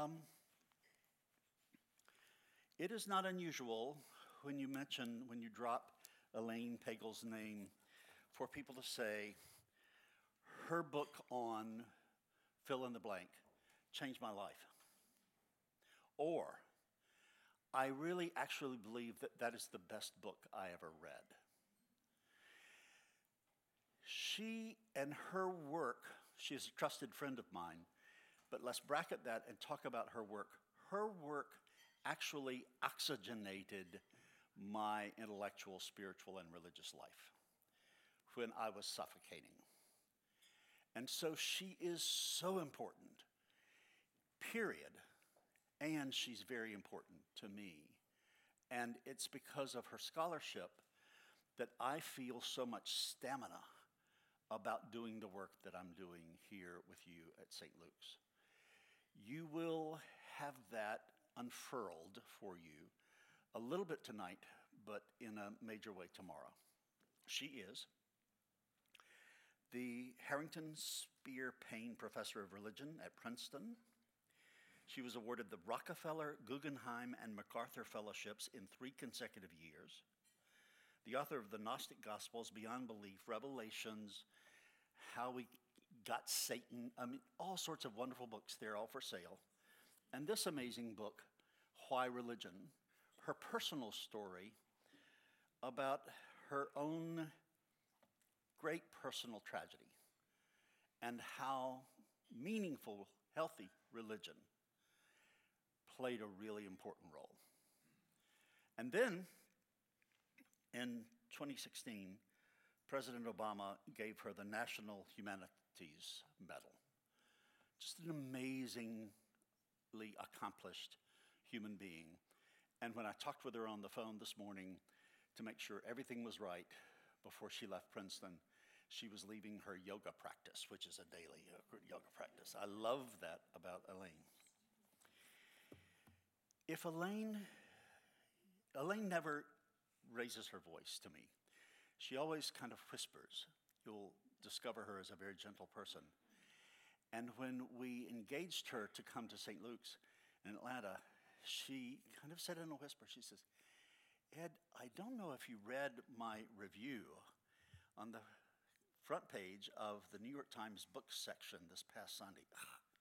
Um, it is not unusual when you mention, when you drop Elaine Pagels' name, for people to say, her book on fill in the blank changed my life. Or, I really actually believe that that is the best book I ever read. She and her work, she is a trusted friend of mine, but let's bracket that and talk about her work. Her work actually oxygenated my intellectual, spiritual, and religious life when I was suffocating. And so she is so important, period. And she's very important to me. And it's because of her scholarship that I feel so much stamina about doing the work that I'm doing here with you at St. Luke's. You will have that unfurled for you a little bit tonight, but in a major way tomorrow. She is the Harrington Spear Payne Professor of Religion at Princeton. She was awarded the Rockefeller, Guggenheim, and MacArthur Fellowships in three consecutive years. The author of the Gnostic Gospels, Beyond Belief, Revelations, How We Got Satan, I mean, all sorts of wonderful books. They're all for sale. And this amazing book, Why Religion, her personal story about her own great personal tragedy and how meaningful, healthy religion played a really important role. And then in 2016, President Obama gave her the National Medal. Just an amazingly accomplished human being. And when I talked with her on the phone this morning to make sure everything was right before she left Princeton, she was leaving her yoga practice, which is a daily uh, yoga practice. I love that about Elaine. If Elaine, Elaine never raises her voice to me. She always kind of whispers. You'll discover her as a very gentle person. And when we engaged her to come to St. Luke's in Atlanta, she kind of said in a whisper, she says, Ed, I don't know if you read my review on the front page of the New York Times book section this past Sunday.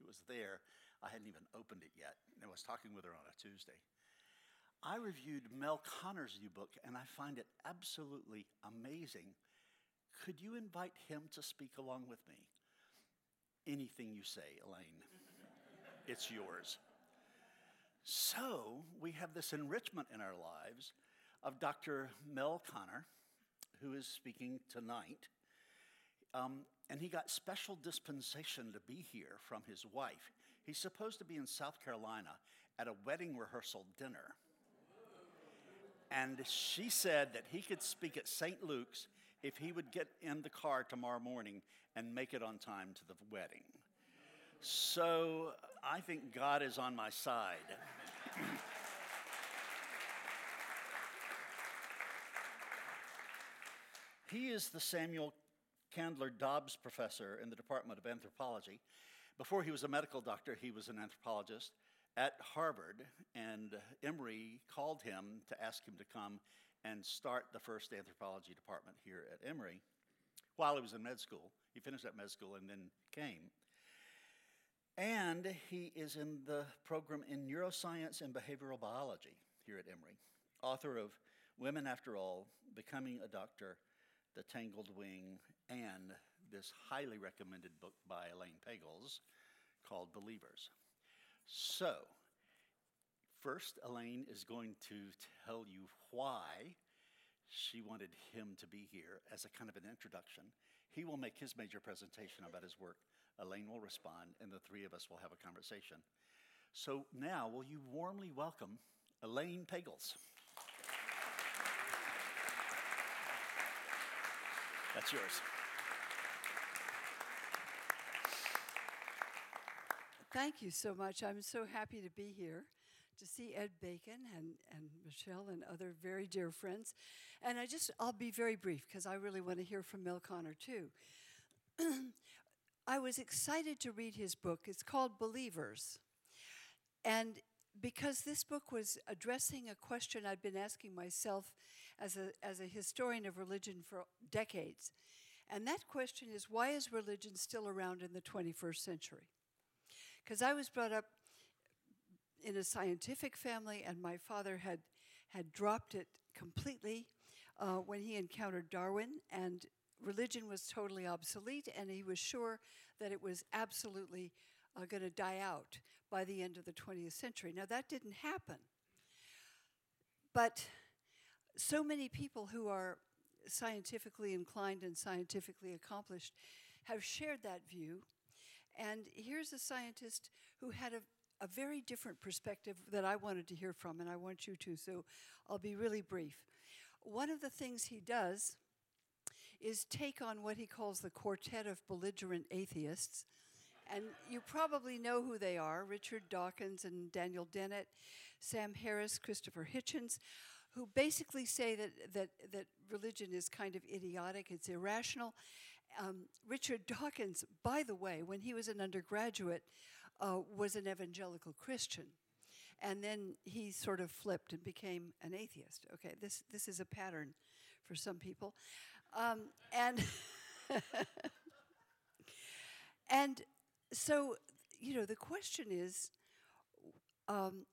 It was there. I hadn't even opened it yet. And I was talking with her on a Tuesday. I reviewed Mel Konner's new book, and I find it absolutely amazing. Could you invite him to speak along with me? Anything you say, Elaine, it's yours. So we have this enrichment in our lives of Dr. Mel Konner, who is speaking tonight. Um, and he got special dispensation to be here from his wife. He's supposed to be in South Carolina at a wedding rehearsal dinner. And she said that he could speak at St. Luke's if he would get in the car tomorrow morning and make it on time to the wedding. So I think God is on my side. he is the Samuel Candler Dobbs Professor in the Department of Anthropology. Before he was a medical doctor, he was an anthropologist at Harvard, and Emory called him to ask him to come and start the first anthropology department here at Emory while he was in med school. He finished at med school and then came. And he is in the program in neuroscience and behavioral biology here at Emory, author of Women After All, Becoming a Doctor, The Tangled Wing, and this highly recommended book by Elaine Pagels called Believers. So, first, Elaine is going to tell you why she wanted him to be here as a kind of an introduction. He will make his major presentation about his work. Elaine will respond, and the three of us will have a conversation. So, now, will you warmly welcome Elaine Pagels? That's yours. Thank you so much. I'm so happy to be here to see Ed Bacon and, and Michelle and other very dear friends. And I just, I'll be very brief because I really want to hear from Mel Konner too. I was excited to read his book. It's called Believers. And because this book was addressing a question I'd been asking myself as a, as a historian of religion for decades. And that question is why is religion still around in the 21st century? Because I was brought up in a scientific family, and my father had, had dropped it completely uh, when he encountered Darwin, and religion was totally obsolete, and he was sure that it was absolutely uh, going to die out by the end of the 20th century. Now, that didn't happen. But so many people who are scientifically inclined and scientifically accomplished have shared that view. And here's a scientist who had a, a very different perspective that I wanted to hear from, and I want you to, so I'll be really brief. One of the things he does is take on what he calls the quartet of belligerent atheists. And you probably know who they are Richard Dawkins and Daniel Dennett, Sam Harris, Christopher Hitchens, who basically say that, that, that religion is kind of idiotic, it's irrational. Um, Richard Dawkins, by the way, when he was an undergraduate, uh, was an evangelical Christian. And then he sort of flipped and became an atheist. Okay, this, this is a pattern for some people. Um, and, and so, you know, the question is, um,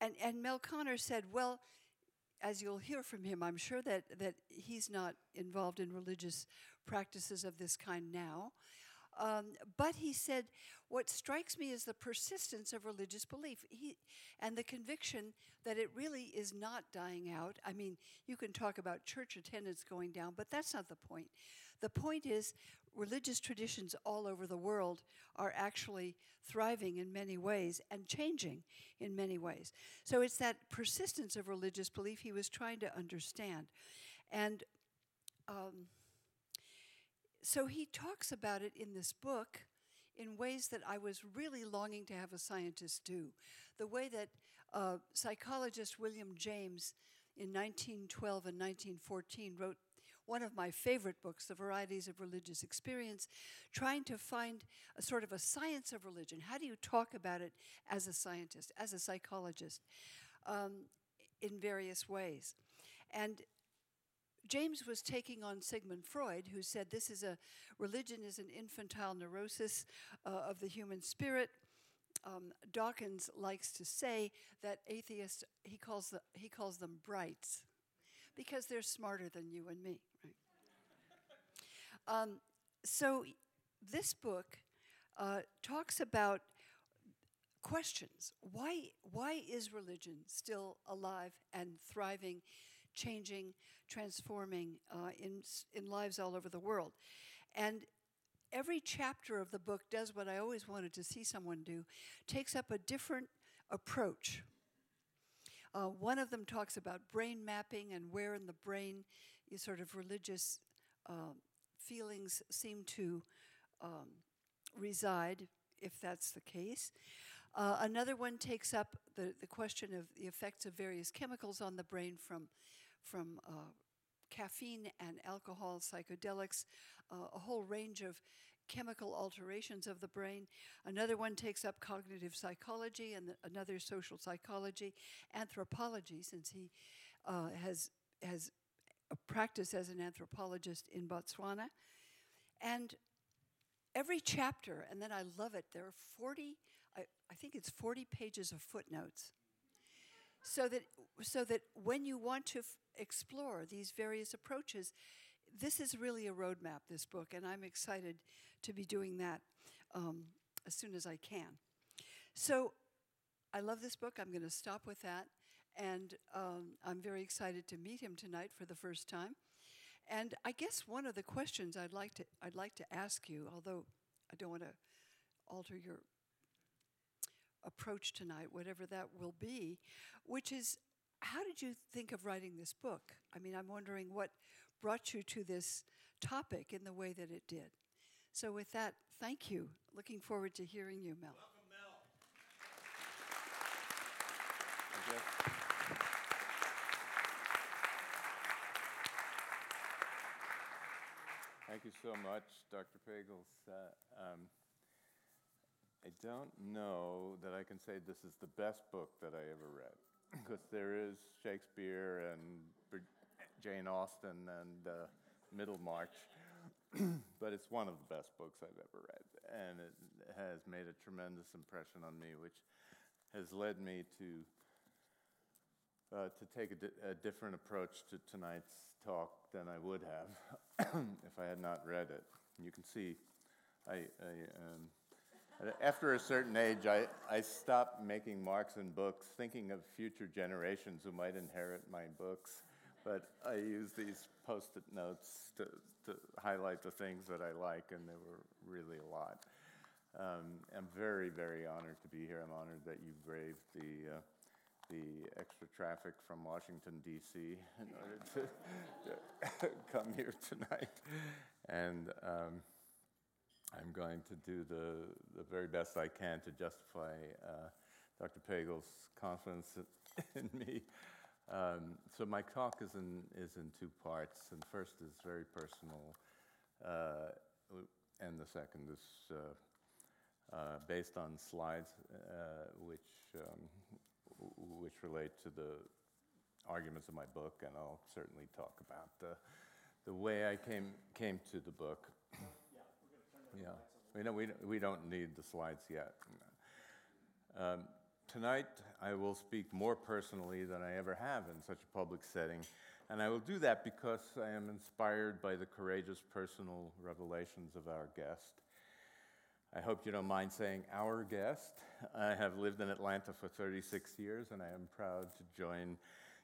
and, and Mel Konner said, well, as you'll hear from him, I'm sure that, that he's not involved in religious practices of this kind now. Um, but he said, What strikes me is the persistence of religious belief he, and the conviction that it really is not dying out. I mean, you can talk about church attendance going down, but that's not the point. The point is, religious traditions all over the world are actually thriving in many ways and changing in many ways. So it's that persistence of religious belief he was trying to understand. And um, so he talks about it in this book in ways that I was really longing to have a scientist do. The way that uh, psychologist William James in 1912 and 1914 wrote one of my favorite books, The Varieties of Religious Experience, trying to find a sort of a science of religion. How do you talk about it as a scientist, as a psychologist, um, in various ways? And James was taking on Sigmund Freud, who said this is a religion is an infantile neurosis uh, of the human spirit. Um, Dawkins likes to say that atheists he calls the, he calls them brights because they're smarter than you and me. Right? Um, so this book uh, talks about questions. Why why is religion still alive and thriving? Changing, transforming uh, in, in lives all over the world. And every chapter of the book does what I always wanted to see someone do, takes up a different approach. Uh, one of them talks about brain mapping and where in the brain you sort of religious uh, feelings seem to um, reside, if that's the case. Uh, another one takes up the, the question of the effects of various chemicals on the brain from from uh, caffeine and alcohol, psychedelics, uh, a whole range of chemical alterations of the brain. Another one takes up cognitive psychology, and the, another social psychology, anthropology, since he uh, has has a practice as an anthropologist in Botswana, and every chapter, and then I love it. There are forty, I, I think it's forty pages of footnotes so that so that when you want to f- explore these various approaches this is really a roadmap this book and i'm excited to be doing that um, as soon as i can. So i love this book. I'm going to stop with that and um, i'm very excited to meet him tonight for the first time. And i guess one of the questions i'd like to i'd like to ask you although i don't want to alter your approach tonight, whatever that will be, which is how did you think of writing this book? I mean, I'm wondering what brought you to this topic in the way that it did. So, with that, thank you. Looking forward to hearing you, Mel. Welcome, Mel. Thank you. So much, Dr. Pagels. Uh, um, I don't know that I can say this is the best book that I ever read because there is Shakespeare and Jane Austen and uh, Middlemarch, but it's one of the best books I've ever read, and it has made a tremendous impression on me, which has led me to uh, to take a, di- a different approach to tonight's talk than I would have if I had not read it. You can see, I, I um, after a certain age, I, I stopped making marks in books, thinking of future generations who might inherit my books. But I use these post it notes to, to highlight the things that I like, and there were really a lot. Um, I'm very, very honored to be here. I'm honored that you braved the, uh, the extra traffic from Washington, D.C., in order to, to come here tonight. And um, I'm going to do the, the very best I can to justify uh, Dr. Pagels' confidence in me. Um, so my talk is in, is in two parts, and first is very personal, uh, and the second is uh, uh, based on slides uh, which, um, which relate to the arguments of my book, and I'll certainly talk about the, the way I came, came to the book. Yeah, we don't, we we don't need the slides yet. Um, tonight, I will speak more personally than I ever have in such a public setting, and I will do that because I am inspired by the courageous personal revelations of our guest. I hope you don't mind saying our guest. I have lived in Atlanta for 36 years, and I am proud to join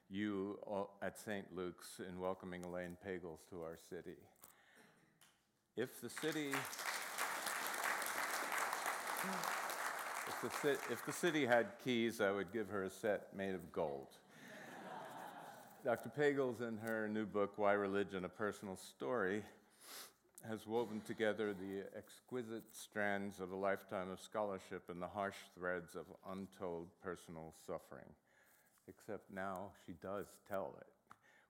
you at St. Luke's in welcoming Elaine Pagels to our city. If the city. If the, if the city had keys, I would give her a set made of gold. Dr. Pagels, in her new book, Why Religion? A Personal Story, has woven together the exquisite strands of a lifetime of scholarship and the harsh threads of untold personal suffering. Except now she does tell it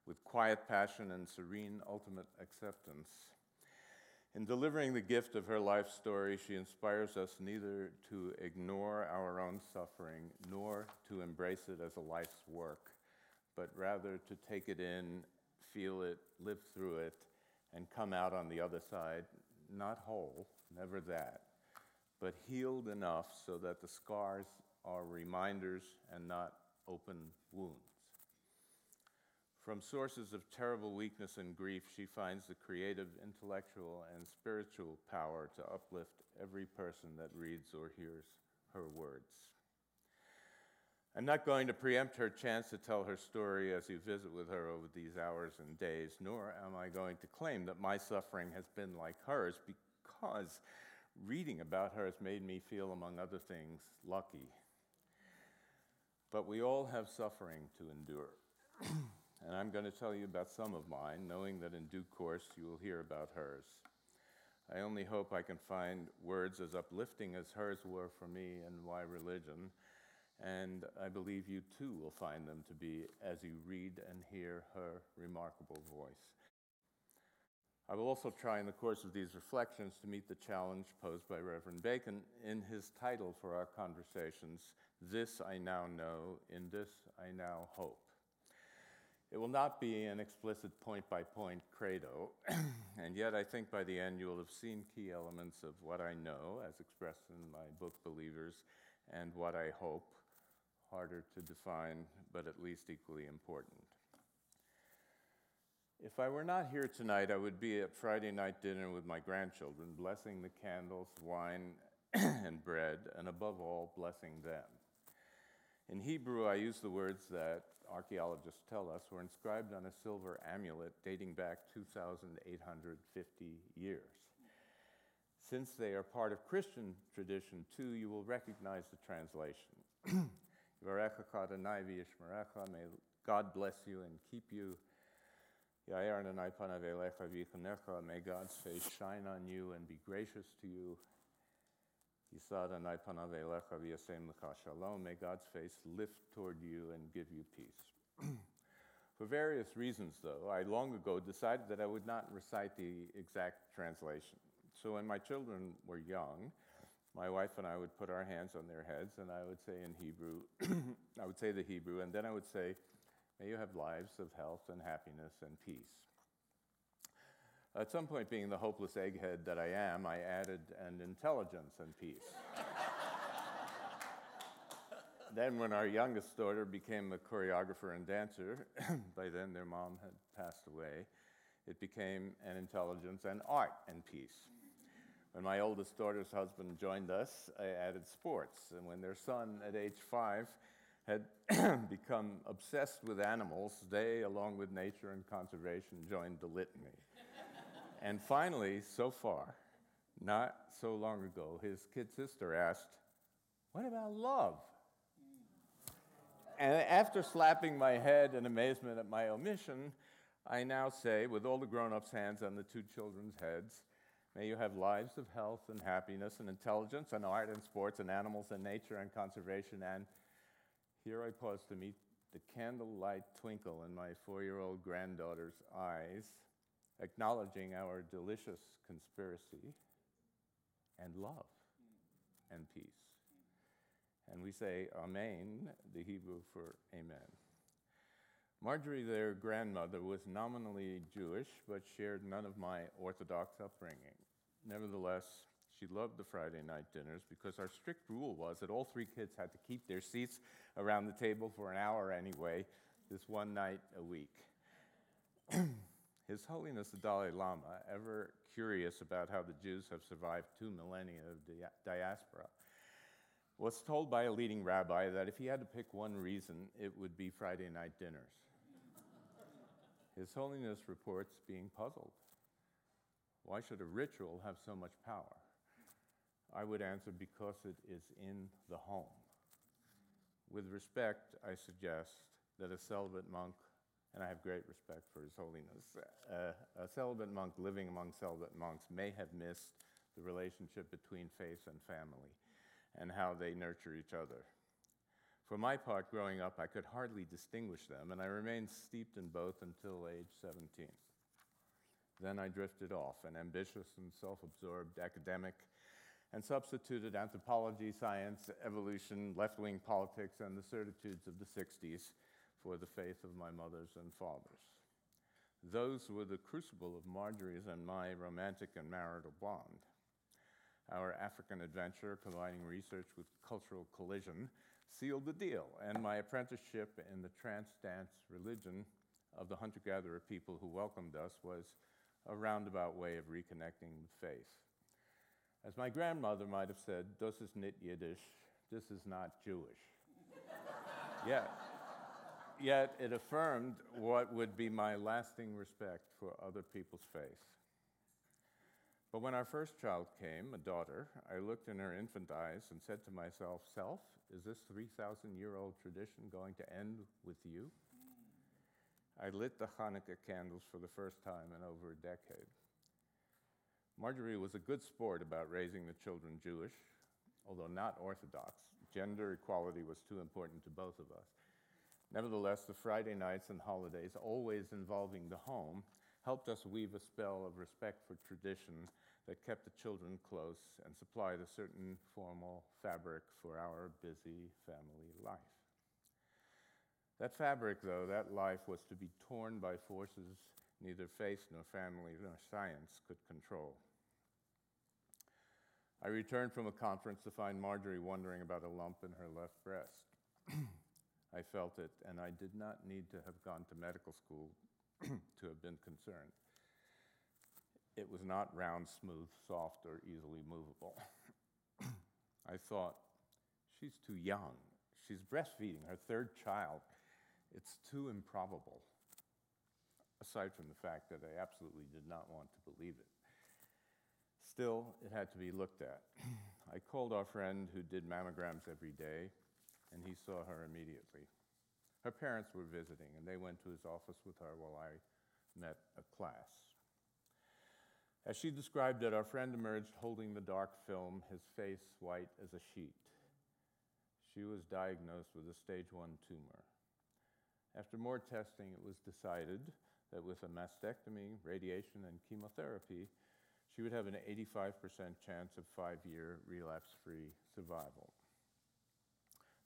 with quiet passion and serene ultimate acceptance. In delivering the gift of her life story, she inspires us neither to ignore our own suffering nor to embrace it as a life's work, but rather to take it in, feel it, live through it, and come out on the other side, not whole, never that, but healed enough so that the scars are reminders and not open wounds. From sources of terrible weakness and grief, she finds the creative, intellectual, and spiritual power to uplift every person that reads or hears her words. I'm not going to preempt her chance to tell her story as you visit with her over these hours and days, nor am I going to claim that my suffering has been like hers because reading about her has made me feel, among other things, lucky. But we all have suffering to endure. and I'm going to tell you about some of mine, knowing that in due course you will hear about hers. I only hope I can find words as uplifting as hers were for me and why religion, and I believe you too will find them to be as you read and hear her remarkable voice. I will also try in the course of these reflections to meet the challenge posed by Reverend Bacon in his title for our conversations, This I Now Know, in This I Now Hope. It will not be an explicit point by point credo, and yet I think by the end you will have seen key elements of what I know, as expressed in my book Believers, and what I hope, harder to define, but at least equally important. If I were not here tonight, I would be at Friday night dinner with my grandchildren, blessing the candles, wine, and bread, and above all, blessing them. In Hebrew, I use the words that archaeologists tell us, were inscribed on a silver amulet dating back 2,850 years. Since they are part of Christian tradition too, you will recognize the translation. May God bless you and keep you. May God's face shine on you and be gracious to you. May God's face lift toward you and give you peace. For various reasons, though, I long ago decided that I would not recite the exact translation. So when my children were young, my wife and I would put our hands on their heads, and I would say in Hebrew, I would say the Hebrew, and then I would say, May you have lives of health and happiness and peace. At some point, being the hopeless egghead that I am, I added an intelligence and peace. then, when our youngest daughter became a choreographer and dancer, by then their mom had passed away, it became an intelligence and art and peace. When my oldest daughter's husband joined us, I added sports. And when their son, at age five, had become obsessed with animals, they, along with nature and conservation, joined the litany. And finally, so far, not so long ago, his kid sister asked, What about love? And after slapping my head in amazement at my omission, I now say, with all the grown ups' hands on the two children's heads, May you have lives of health and happiness and intelligence and art and sports and animals and nature and conservation. And here I pause to meet the candlelight twinkle in my four year old granddaughter's eyes, acknowledging our delicious conspiracy and love and peace. And we say Amen, the Hebrew for Amen. Marjorie, their grandmother, was nominally Jewish, but shared none of my Orthodox upbringing. Nevertheless, she loved the Friday night dinners because our strict rule was that all three kids had to keep their seats around the table for an hour anyway, this one night a week. His Holiness the Dalai Lama, ever curious about how the Jews have survived two millennia of di- diaspora, was told by a leading rabbi that if he had to pick one reason, it would be Friday night dinners. His Holiness reports being puzzled. Why should a ritual have so much power? I would answer because it is in the home. With respect, I suggest that a celibate monk, and I have great respect for His Holiness, uh, a celibate monk living among celibate monks may have missed the relationship between faith and family and how they nurture each other. For my part, growing up, I could hardly distinguish them, and I remained steeped in both until age 17. Then I drifted off, an ambitious and self absorbed academic, and substituted anthropology, science, evolution, left wing politics, and the certitudes of the 60s for the faith of my mothers and fathers. Those were the crucible of Marjorie's and my romantic and marital bond. Our African adventure, combining research with cultural collision, sealed the deal, and my apprenticeship in the trance dance religion of the hunter gatherer people who welcomed us was a roundabout way of reconnecting with faith. As my grandmother might have said, "This is nicht Yiddish, this is not Jewish. yet, yet it affirmed what would be my lasting respect for other people's faith. But when our first child came, a daughter, I looked in her infant eyes and said to myself, Self, is this 3,000 year old tradition going to end with you? I lit the Hanukkah candles for the first time in over a decade. Marjorie was a good sport about raising the children Jewish, although not Orthodox. Gender equality was too important to both of us. Nevertheless, the Friday nights and holidays, always involving the home, helped us weave a spell of respect for tradition that kept the children close and supplied a certain formal fabric for our busy family life. That fabric, though, that life was to be torn by forces neither faith nor family nor science could control. I returned from a conference to find Marjorie wondering about a lump in her left breast. I felt it, and I did not need to have gone to medical school to have been concerned. It was not round, smooth, soft, or easily movable. I thought, she's too young. She's breastfeeding her third child. It's too improbable, aside from the fact that I absolutely did not want to believe it. Still, it had to be looked at. I called our friend who did mammograms every day, and he saw her immediately. Her parents were visiting, and they went to his office with her while I met a class. As she described it, our friend emerged holding the dark film, his face white as a sheet. She was diagnosed with a stage one tumor. After more testing, it was decided that with a mastectomy, radiation, and chemotherapy, she would have an 85% chance of five year relapse free survival.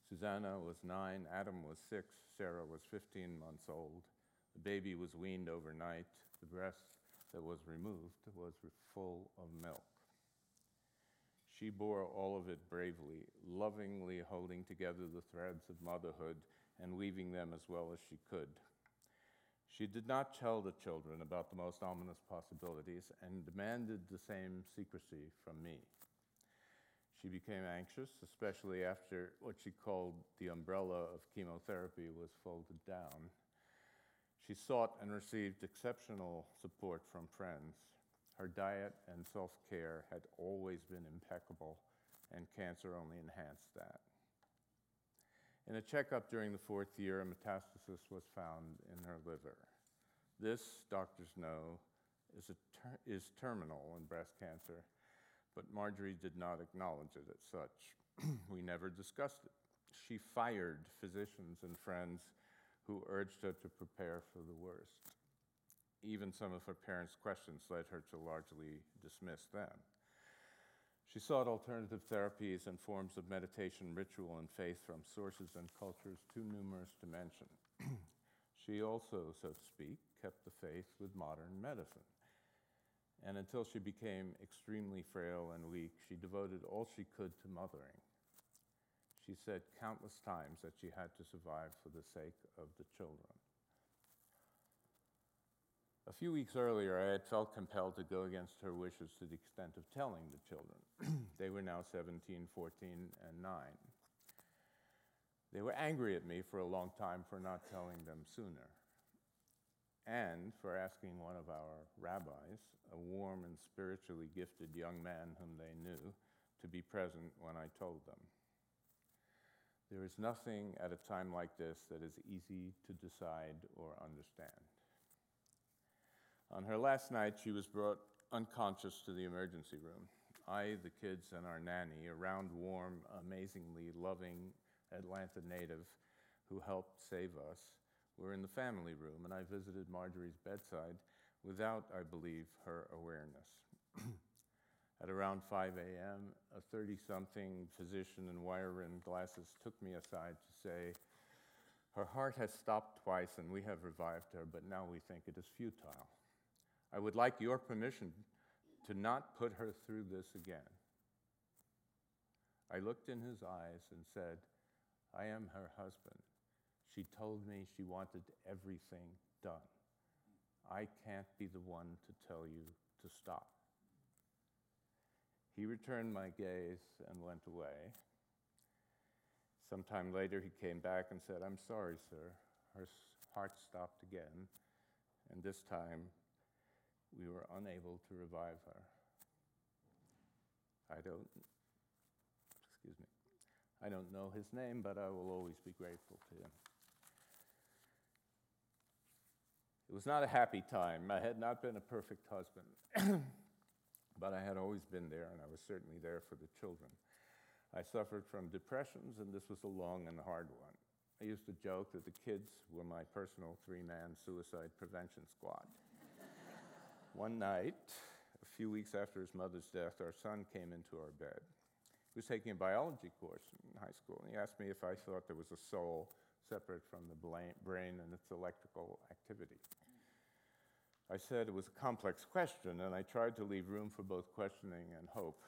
Susanna was nine, Adam was six, Sarah was 15 months old. The baby was weaned overnight. The breast that was removed was full of milk. She bore all of it bravely, lovingly holding together the threads of motherhood and weaving them as well as she could. She did not tell the children about the most ominous possibilities and demanded the same secrecy from me. She became anxious, especially after what she called the umbrella of chemotherapy was folded down. She sought and received exceptional support from friends. Her diet and self care had always been impeccable, and cancer only enhanced that. In a checkup during the fourth year, a metastasis was found in her liver. This, doctors know, is, ter- is terminal in breast cancer, but Marjorie did not acknowledge it as such. we never discussed it. She fired physicians and friends who urged her to prepare for the worst. Even some of her parents' questions led her to largely dismiss them. She sought alternative therapies and forms of meditation, ritual, and faith from sources and cultures too numerous to mention. she also, so to speak, kept the faith with modern medicine. And until she became extremely frail and weak, she devoted all she could to mothering. She said countless times that she had to survive for the sake of the children. A few weeks earlier, I had felt compelled to go against her wishes to the extent of telling the children. they were now 17, 14, and 9. They were angry at me for a long time for not telling them sooner, and for asking one of our rabbis, a warm and spiritually gifted young man whom they knew, to be present when I told them. There is nothing at a time like this that is easy to decide or understand. On her last night, she was brought unconscious to the emergency room. I, the kids, and our nanny, a round, warm, amazingly loving Atlanta native who helped save us, were in the family room, and I visited Marjorie's bedside without, I believe, her awareness. At around 5 a.m., a 30 something physician in wire rimmed glasses took me aside to say, Her heart has stopped twice and we have revived her, but now we think it is futile. I would like your permission to not put her through this again. I looked in his eyes and said, I am her husband. She told me she wanted everything done. I can't be the one to tell you to stop. He returned my gaze and went away. Sometime later, he came back and said, I'm sorry, sir. Her heart stopped again, and this time we were unable to revive her. I don't, excuse me, I don't know his name, but I will always be grateful to him. It was not a happy time. I had not been a perfect husband, but I had always been there, and I was certainly there for the children. I suffered from depressions, and this was a long and hard one. I used to joke that the kids were my personal three man suicide prevention squad. One night, a few weeks after his mother's death, our son came into our bed. He was taking a biology course in high school, and he asked me if I thought there was a soul separate from the brain and its electrical activity. I said it was a complex question, and I tried to leave room for both questioning and hope.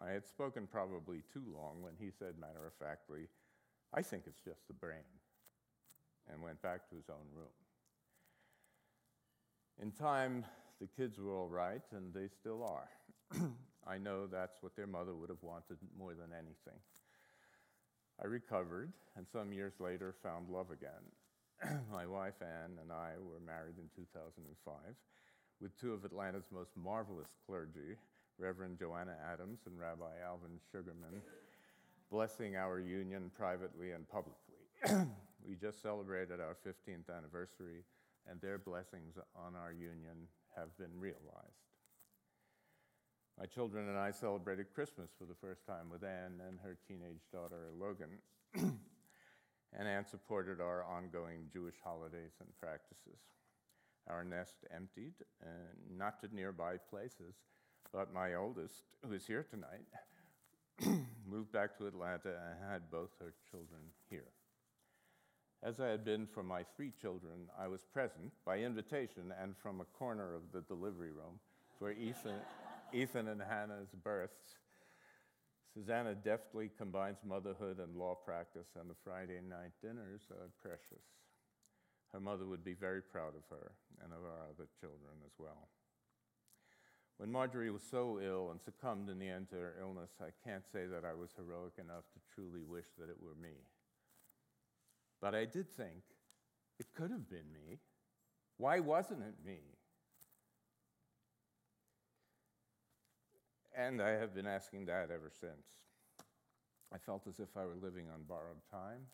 I had spoken probably too long when he said, matter of factly, I think it's just the brain, and went back to his own room. In time, the kids were all right, and they still are. I know that's what their mother would have wanted more than anything. I recovered, and some years later found love again. My wife Anne and I were married in 2005 with two of Atlanta's most marvelous clergy, Reverend Joanna Adams and Rabbi Alvin Sugarman, blessing our union privately and publicly. we just celebrated our 15th anniversary, and their blessings on our union have been realized. My children and I celebrated Christmas for the first time with Anne and her teenage daughter, Logan. and Anne supported our ongoing Jewish holidays and practices. Our nest emptied, and not to nearby places, But my oldest, who is here tonight, moved back to Atlanta and had both her children here. As I had been for my three children, I was present by invitation and from a corner of the delivery room for Ethan, Ethan and Hannah's births. Susanna deftly combines motherhood and law practice, and the Friday night dinners are precious. Her mother would be very proud of her and of our other children as well. When Marjorie was so ill and succumbed in the end to her illness, I can't say that I was heroic enough to truly wish that it were me. But I did think it could have been me. Why wasn't it me? And I have been asking that ever since. I felt as if I were living on borrowed time,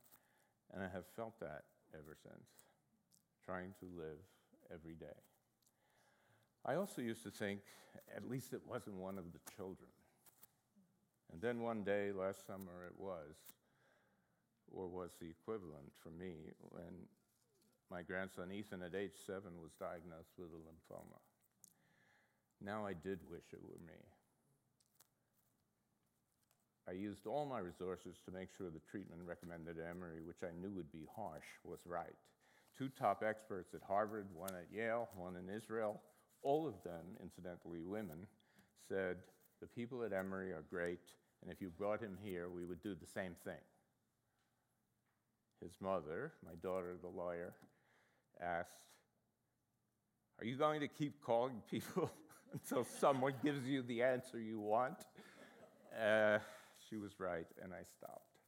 and I have felt that ever since, trying to live every day. I also used to think at least it wasn't one of the children. And then one day last summer it was, or was the equivalent for me, when my grandson Ethan, at age seven, was diagnosed with a lymphoma. Now I did wish it were me. I used all my resources to make sure the treatment recommended at Emory, which I knew would be harsh, was right. Two top experts at Harvard, one at Yale, one in Israel, all of them, incidentally women, said, The people at Emory are great, and if you brought him here, we would do the same thing. His mother, my daughter, the lawyer, asked, Are you going to keep calling people until someone gives you the answer you want? Uh, she was right, and I stopped.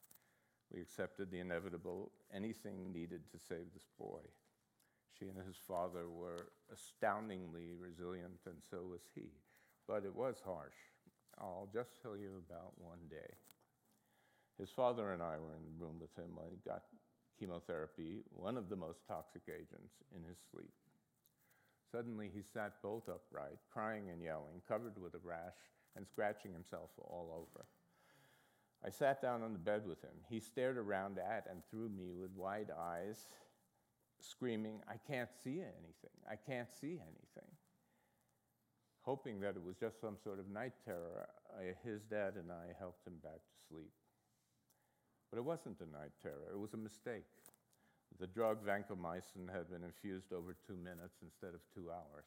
We accepted the inevitable, anything needed to save this boy. She and his father were astoundingly resilient, and so was he. But it was harsh. I'll just tell you about one day. His father and I were in the room with him when he got chemotherapy, one of the most toxic agents, in his sleep. Suddenly, he sat bolt upright, crying and yelling, covered with a rash, and scratching himself all over. I sat down on the bed with him. He stared around at and through me with wide eyes, screaming, I can't see anything. I can't see anything. Hoping that it was just some sort of night terror, I, his dad and I helped him back to sleep. But it wasn't a night terror, it was a mistake. The drug vancomycin had been infused over two minutes instead of two hours.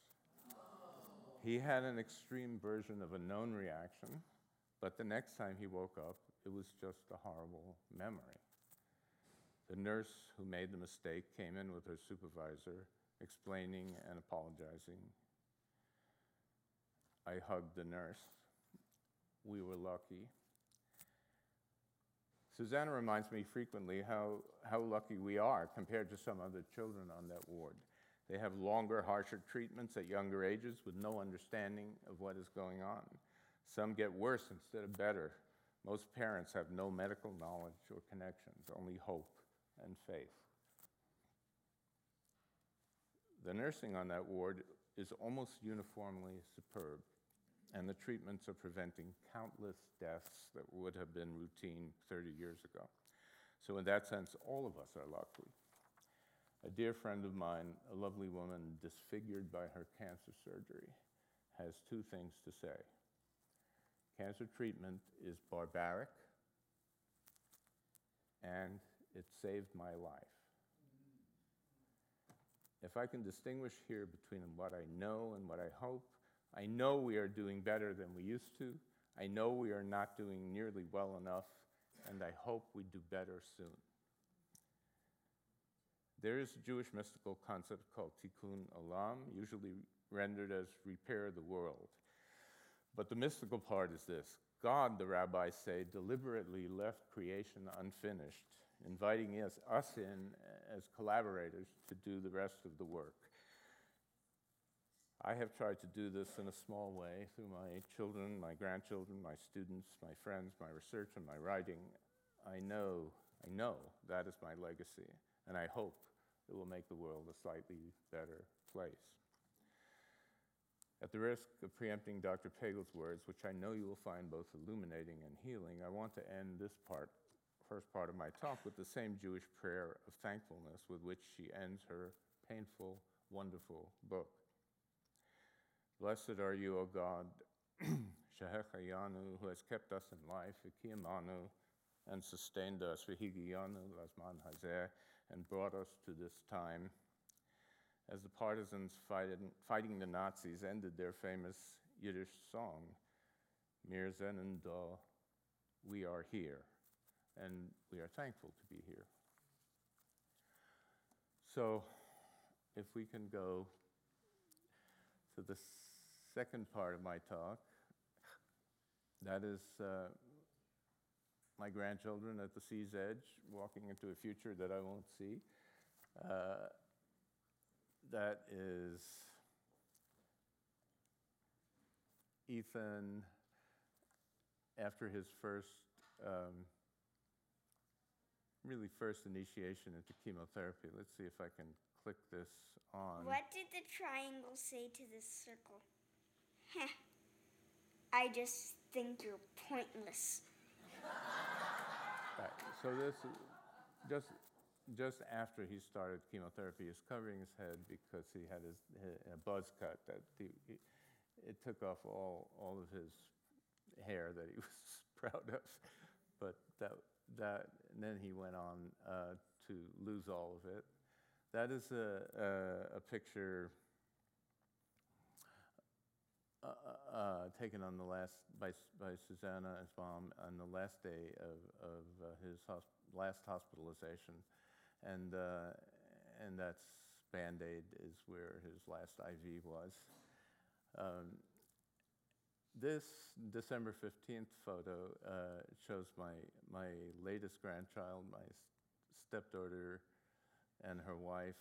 He had an extreme version of a known reaction, but the next time he woke up, it was just a horrible memory. The nurse who made the mistake came in with her supervisor, explaining and apologizing. I hugged the nurse. We were lucky. Susanna reminds me frequently how, how lucky we are compared to some other children on that ward. They have longer, harsher treatments at younger ages with no understanding of what is going on. Some get worse instead of better. Most parents have no medical knowledge or connections, only hope and faith. The nursing on that ward is almost uniformly superb, and the treatments are preventing countless deaths that would have been routine 30 years ago. So, in that sense, all of us are lucky. A dear friend of mine, a lovely woman disfigured by her cancer surgery, has two things to say. Cancer treatment is barbaric, and it saved my life. If I can distinguish here between what I know and what I hope, I know we are doing better than we used to. I know we are not doing nearly well enough, and I hope we do better soon. There is a Jewish mystical concept called tikkun olam, usually rendered as repair the world. But the mystical part is this God, the rabbis say, deliberately left creation unfinished, inviting us, us in as collaborators to do the rest of the work. I have tried to do this in a small way through my children, my grandchildren, my students, my friends, my research, and my writing. I know, I know that is my legacy, and I hope it will make the world a slightly better place. At the risk of preempting Dr. Pagels' words, which I know you will find both illuminating and healing, I want to end this part, first part of my talk, with the same Jewish prayer of thankfulness with which she ends her painful, wonderful book. Blessed are you, O God, Shehechayanu, who has kept us in life, Ikiyamanu, and sustained us, Vihigiyanu, Lasman Hazer, and brought us to this time. As the partisans fighting, the Nazis ended their famous Yiddish song, Mir sind da, we are here, and we are thankful to be here. So, if we can go to the second part of my talk, that is uh, my grandchildren at the sea's edge, walking into a future that I won't see. Uh, that is Ethan after his first, um, really first initiation into chemotherapy. Let's see if I can click this on. What did the triangle say to the circle? Heh. I just think you're pointless. Right, So this, just, just after he started chemotherapy, he's covering his head because he had his, a buzz cut that he, he- it took off all, all of his hair that he was proud of. But that, that, and then he went on uh, to lose all of it. That is a, a, a picture uh, uh, uh, taken on the last by, by Susanna his mom on the last day of, of uh, his hosp- last hospitalization, and uh, and that's Band Aid is where his last IV was. Um, this December 15th photo uh, shows my, my latest grandchild, my stepdaughter, and her wife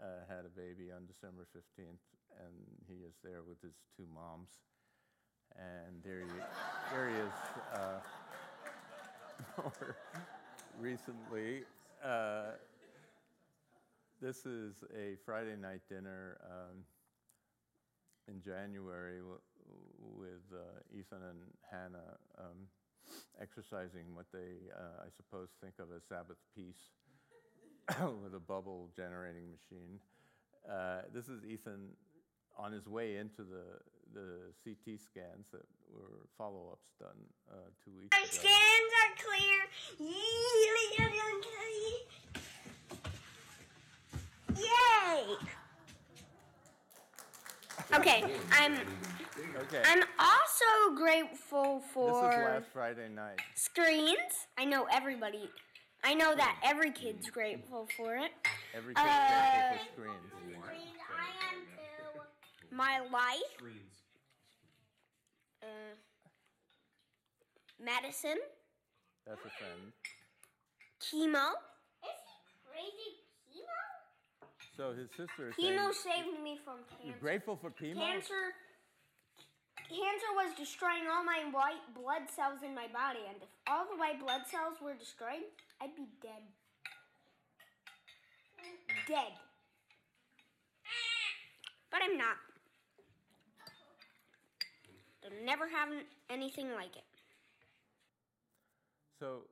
uh, had a baby on December 15th, and he is there with his two moms. And there he, there he is uh, more recently. Uh, this is a Friday night dinner um, in January w- with uh, Ethan and Hannah um, exercising what they, uh, I suppose, think of as Sabbath peace with a bubble generating machine. Uh, this is Ethan on his way into the, the CT scans that were follow ups done uh, two weeks Our ago. scans are clear. Yay! Okay, I'm Okay, I'm also grateful for this is for last Friday night. screens. I know everybody. I know that every kid's grateful for it. Every kid's Uh, grateful for screens. I am too. My life. Uh, medicine. That's a friend. Chemo. Is he crazy? Chemo? So his sister is Chemo saying, saved me from cancer. You're grateful for chemo? Cancer. Cancer was destroying all my white blood cells in my body, and if all the white blood cells were destroyed, I'd be dead. Dead. But I'm not. I'm never having anything like it. So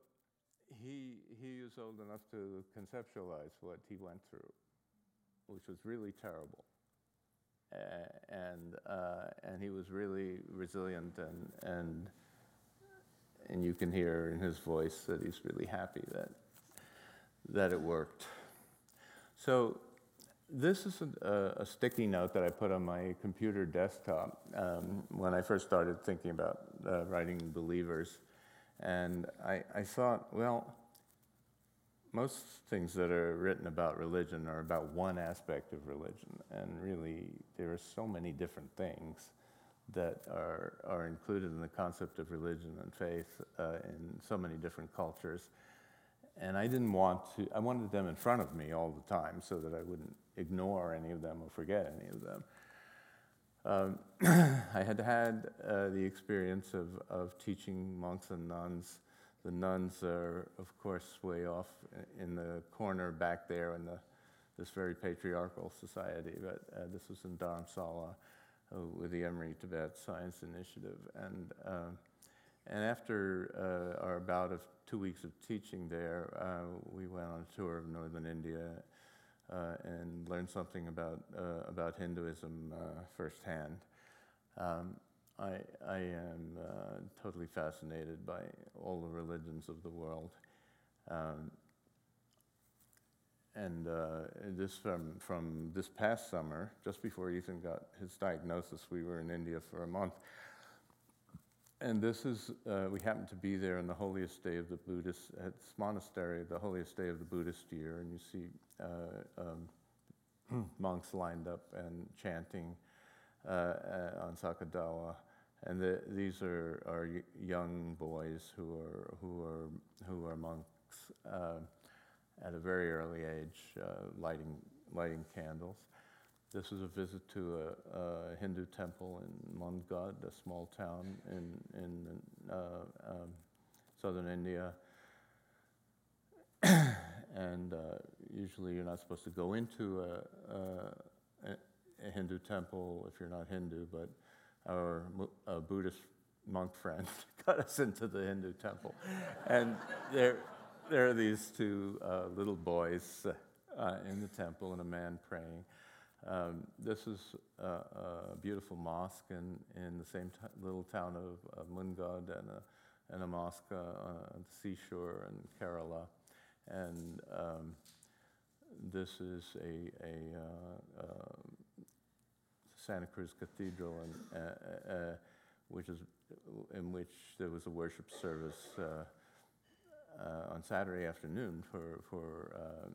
he, he was old enough to conceptualize what he went through, which was really terrible. A- and, uh, and he was really resilient, and, and, and you can hear in his voice that he's really happy that, that it worked. So this is a, a sticky note that I put on my computer desktop um, when I first started thinking about uh, writing Believers. And I, I thought, well, most things that are written about religion are about one aspect of religion. And really, there are so many different things that are, are included in the concept of religion and faith uh, in so many different cultures. And I didn't want to, I wanted them in front of me all the time so that I wouldn't ignore any of them or forget any of them. Um, I had had uh, the experience of, of teaching monks and nuns. The nuns are, of course, way off in the corner back there in the, this very patriarchal society, but uh, this was in Dharamsala uh, with the Emory Tibet Science Initiative. And, um and after uh, our bout of two weeks of teaching there, uh, we went on a tour of northern India uh, and learned something about, uh, about Hinduism uh, firsthand. Um, I, I am uh, totally fascinated by all the religions of the world. Um, and this from, from this past summer, just before Ethan got his diagnosis, we were in India for a month. And this is, uh, we happened to be there on the holiest day of the Buddhist, at this monastery, the holiest day of the Buddhist year, and you see uh, um, monks lined up and chanting uh, uh, on Saga Dawa. And the, these are, are young boys who are, who are, who are monks uh, at a very early age, lighting, lighting candles. This was a visit to a, a Hindu temple in Mundgod, a small town in, in uh, um, southern India. and uh, usually you're not supposed to go into a, a, a Hindu temple if you're not Hindu, but our Buddhist monk friend got us into the Hindu temple. and there, there are these two uh, little boys uh, in the temple and a man praying. Um, this is a, a beautiful mosque in, in the same t- little town of, of Mundgod and a, and a mosque uh, on the seashore in Kerala. And um, this is a, a uh, uh, Santa Cruz Cathedral, in, uh, uh, uh, which is in which there was a worship service on Saturday afternoon for for um,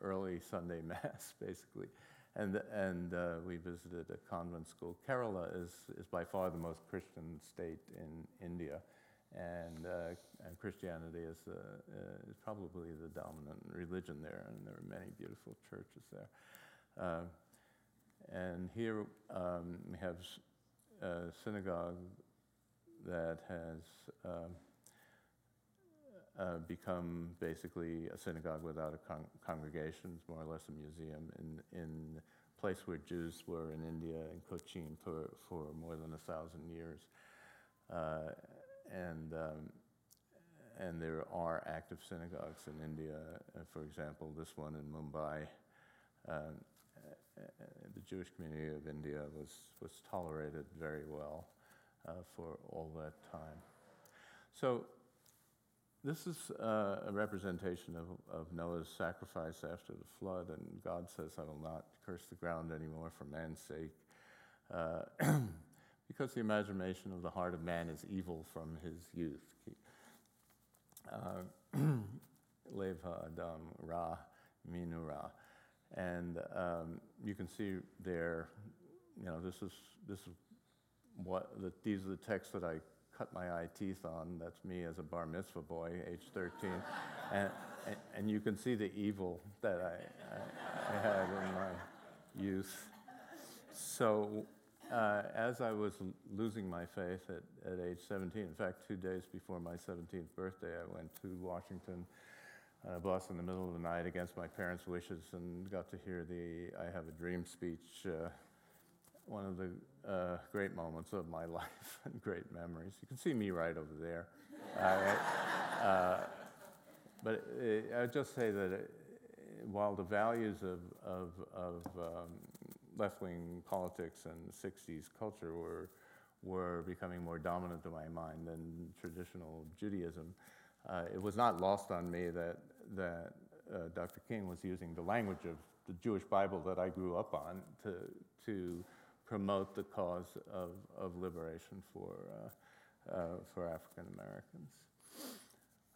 early Sunday mass, basically, and and uh, we visited a convent school. Kerala is is by far the most Christian state in India, and, uh, and Christianity is uh, uh, is probably the dominant religion there, and there are many beautiful churches there. Uh, and here um, we have a synagogue that has um, uh, become basically a synagogue without a con- congregation. It's more or less a museum in in place where Jews were in India in Cochin for for more than a thousand years, uh, and. Um, and there are active synagogues in India. Uh, for example, this one in Mumbai. Um, uh, the Jewish community of India was, was tolerated very well uh, for all that time. So, this is uh, a representation of, of Noah's sacrifice after the flood, and God says, I will not curse the ground anymore for man's sake. Uh, because the imagination of the heart of man is evil from his youth. Uh, Leva Adam Ra Minu Ra. And um, you can see there, you know, this is, this is what, the, these are the texts that I cut my eye teeth on. That's me as a bar mitzvah boy, age 13. and, and, and you can see the evil that I, I, I had in my youth. So uh, as I was losing my faith at, at age 17, in fact, two days before my 17th birthday, I went to Washington on a bus in the middle of the night against my parents' wishes and got to hear the I Have a Dream speech, uh, one of the uh, great moments of my life and great memories. You can see me right over there. Uh, but uh, I just say that uh, while the values of, of, of um, left wing politics and 60s culture were, were becoming more dominant in my mind than traditional Judaism. Uh, it was not lost on me that, that Dr. King was using the language of the Jewish Bible that I grew up on to, to promote the cause of, of liberation for, uh, uh, for African Americans.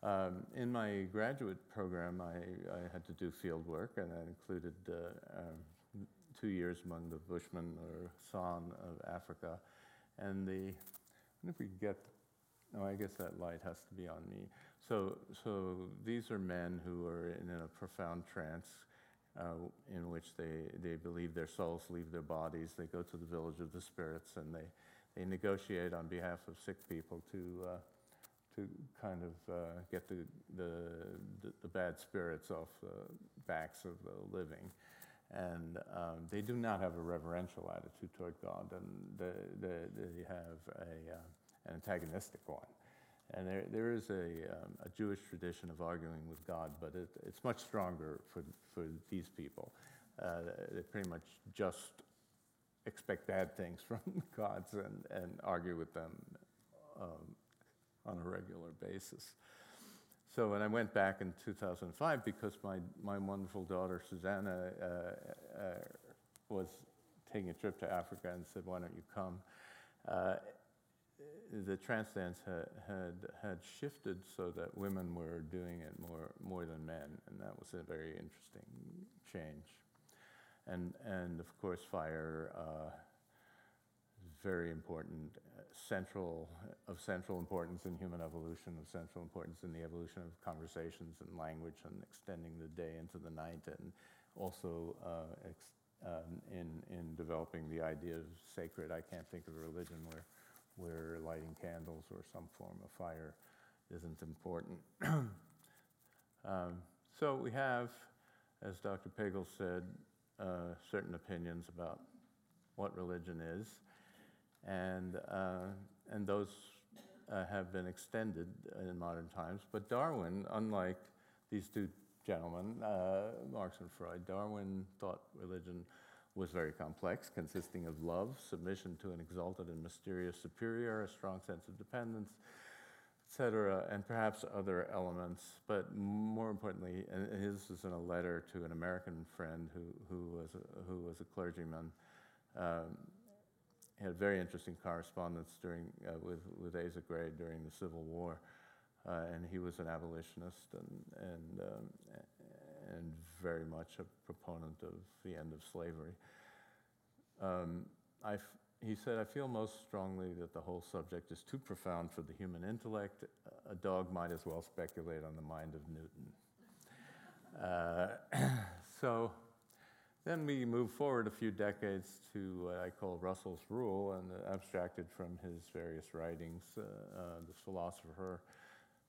Um, in my graduate program, I, I had to do field work, and that included uh, um, two years among the Bushmen or San of Africa. And the, I if we get, no, I guess that light has to be on me. So, so these are men who are in a profound trance uh, in which they, they believe their souls leave their bodies. They go to the village of the spirits and they, they negotiate on behalf of sick people to, uh, to kind of uh, get the, the, the, bad spirits off the backs of the living. And um, they do not have a reverential attitude toward God, and they, they, they have a, uh, an antagonistic one. And there, there is a, um, a Jewish tradition of arguing with God, but it, it's much stronger for, for these people. Uh, they pretty much just expect bad things from gods and, and argue with them um, on a regular basis. So when I went back in 2005, because my, my wonderful daughter Susanna uh, uh, was taking a trip to Africa and said, "Why don't you come?" Uh, the trance dance had, had had shifted so that women were doing it more more than men, and that was a very interesting change. And and of course, fire uh, very important, uh, central of central importance in human evolution, of central importance in the evolution of conversations and language, and extending the day into the night, and also uh, ex- um, in in developing the idea of sacred. I can't think of a religion where where lighting candles or some form of fire isn't important. um, so we have, as Dr. Pagels said, uh, certain opinions about what religion is, and, uh, and those uh, have been extended in modern times. But Darwin, unlike these two gentlemen, uh, Marx and Freud, Darwin thought religion was very complex, consisting of love, submission to an exalted and mysterious superior, a strong sense of dependence, etc., and perhaps other elements. But more importantly, and his is in a letter to an American friend who, who, was, a, who was a clergyman. Um, had very interesting correspondence during, uh, with, with Asa Gray during the Civil War. Uh, and he was an abolitionist and, and, um, and very much a proponent of the end of slavery. Um, he said, I feel most strongly that the whole subject is too profound for the human intellect. A dog might as well speculate on the mind of Newton. Uh, so then we move forward a few decades to what I call Russell's Rule, and abstracted from his various writings, uh, uh, this philosopher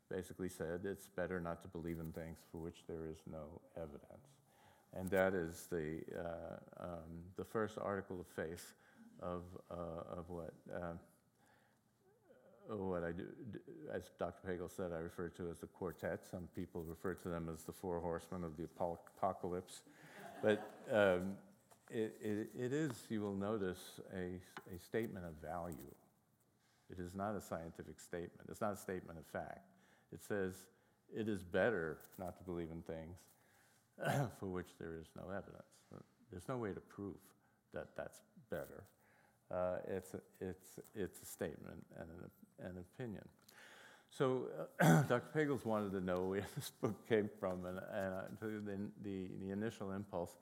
basically said it's better not to believe in things for which there is no evidence. And that is the, uh, um, the first article of faith of, uh, of what, uh, what I do, as Dr. Pagels said, I refer to as the quartet. Some people refer to them as the four horsemen of the apocalypse. but um, it, it, it is, you will notice, a, a statement of value. It is not a scientific statement. It's not a statement of fact. It says, it is better not to believe in things for which there is no evidence. There's no way to prove that that's better. Uh, it's, a, it's, it's a statement and an, an opinion. So uh, Dr. Pagels wanted to know where this book came from, and, and the, the, the, initial impulse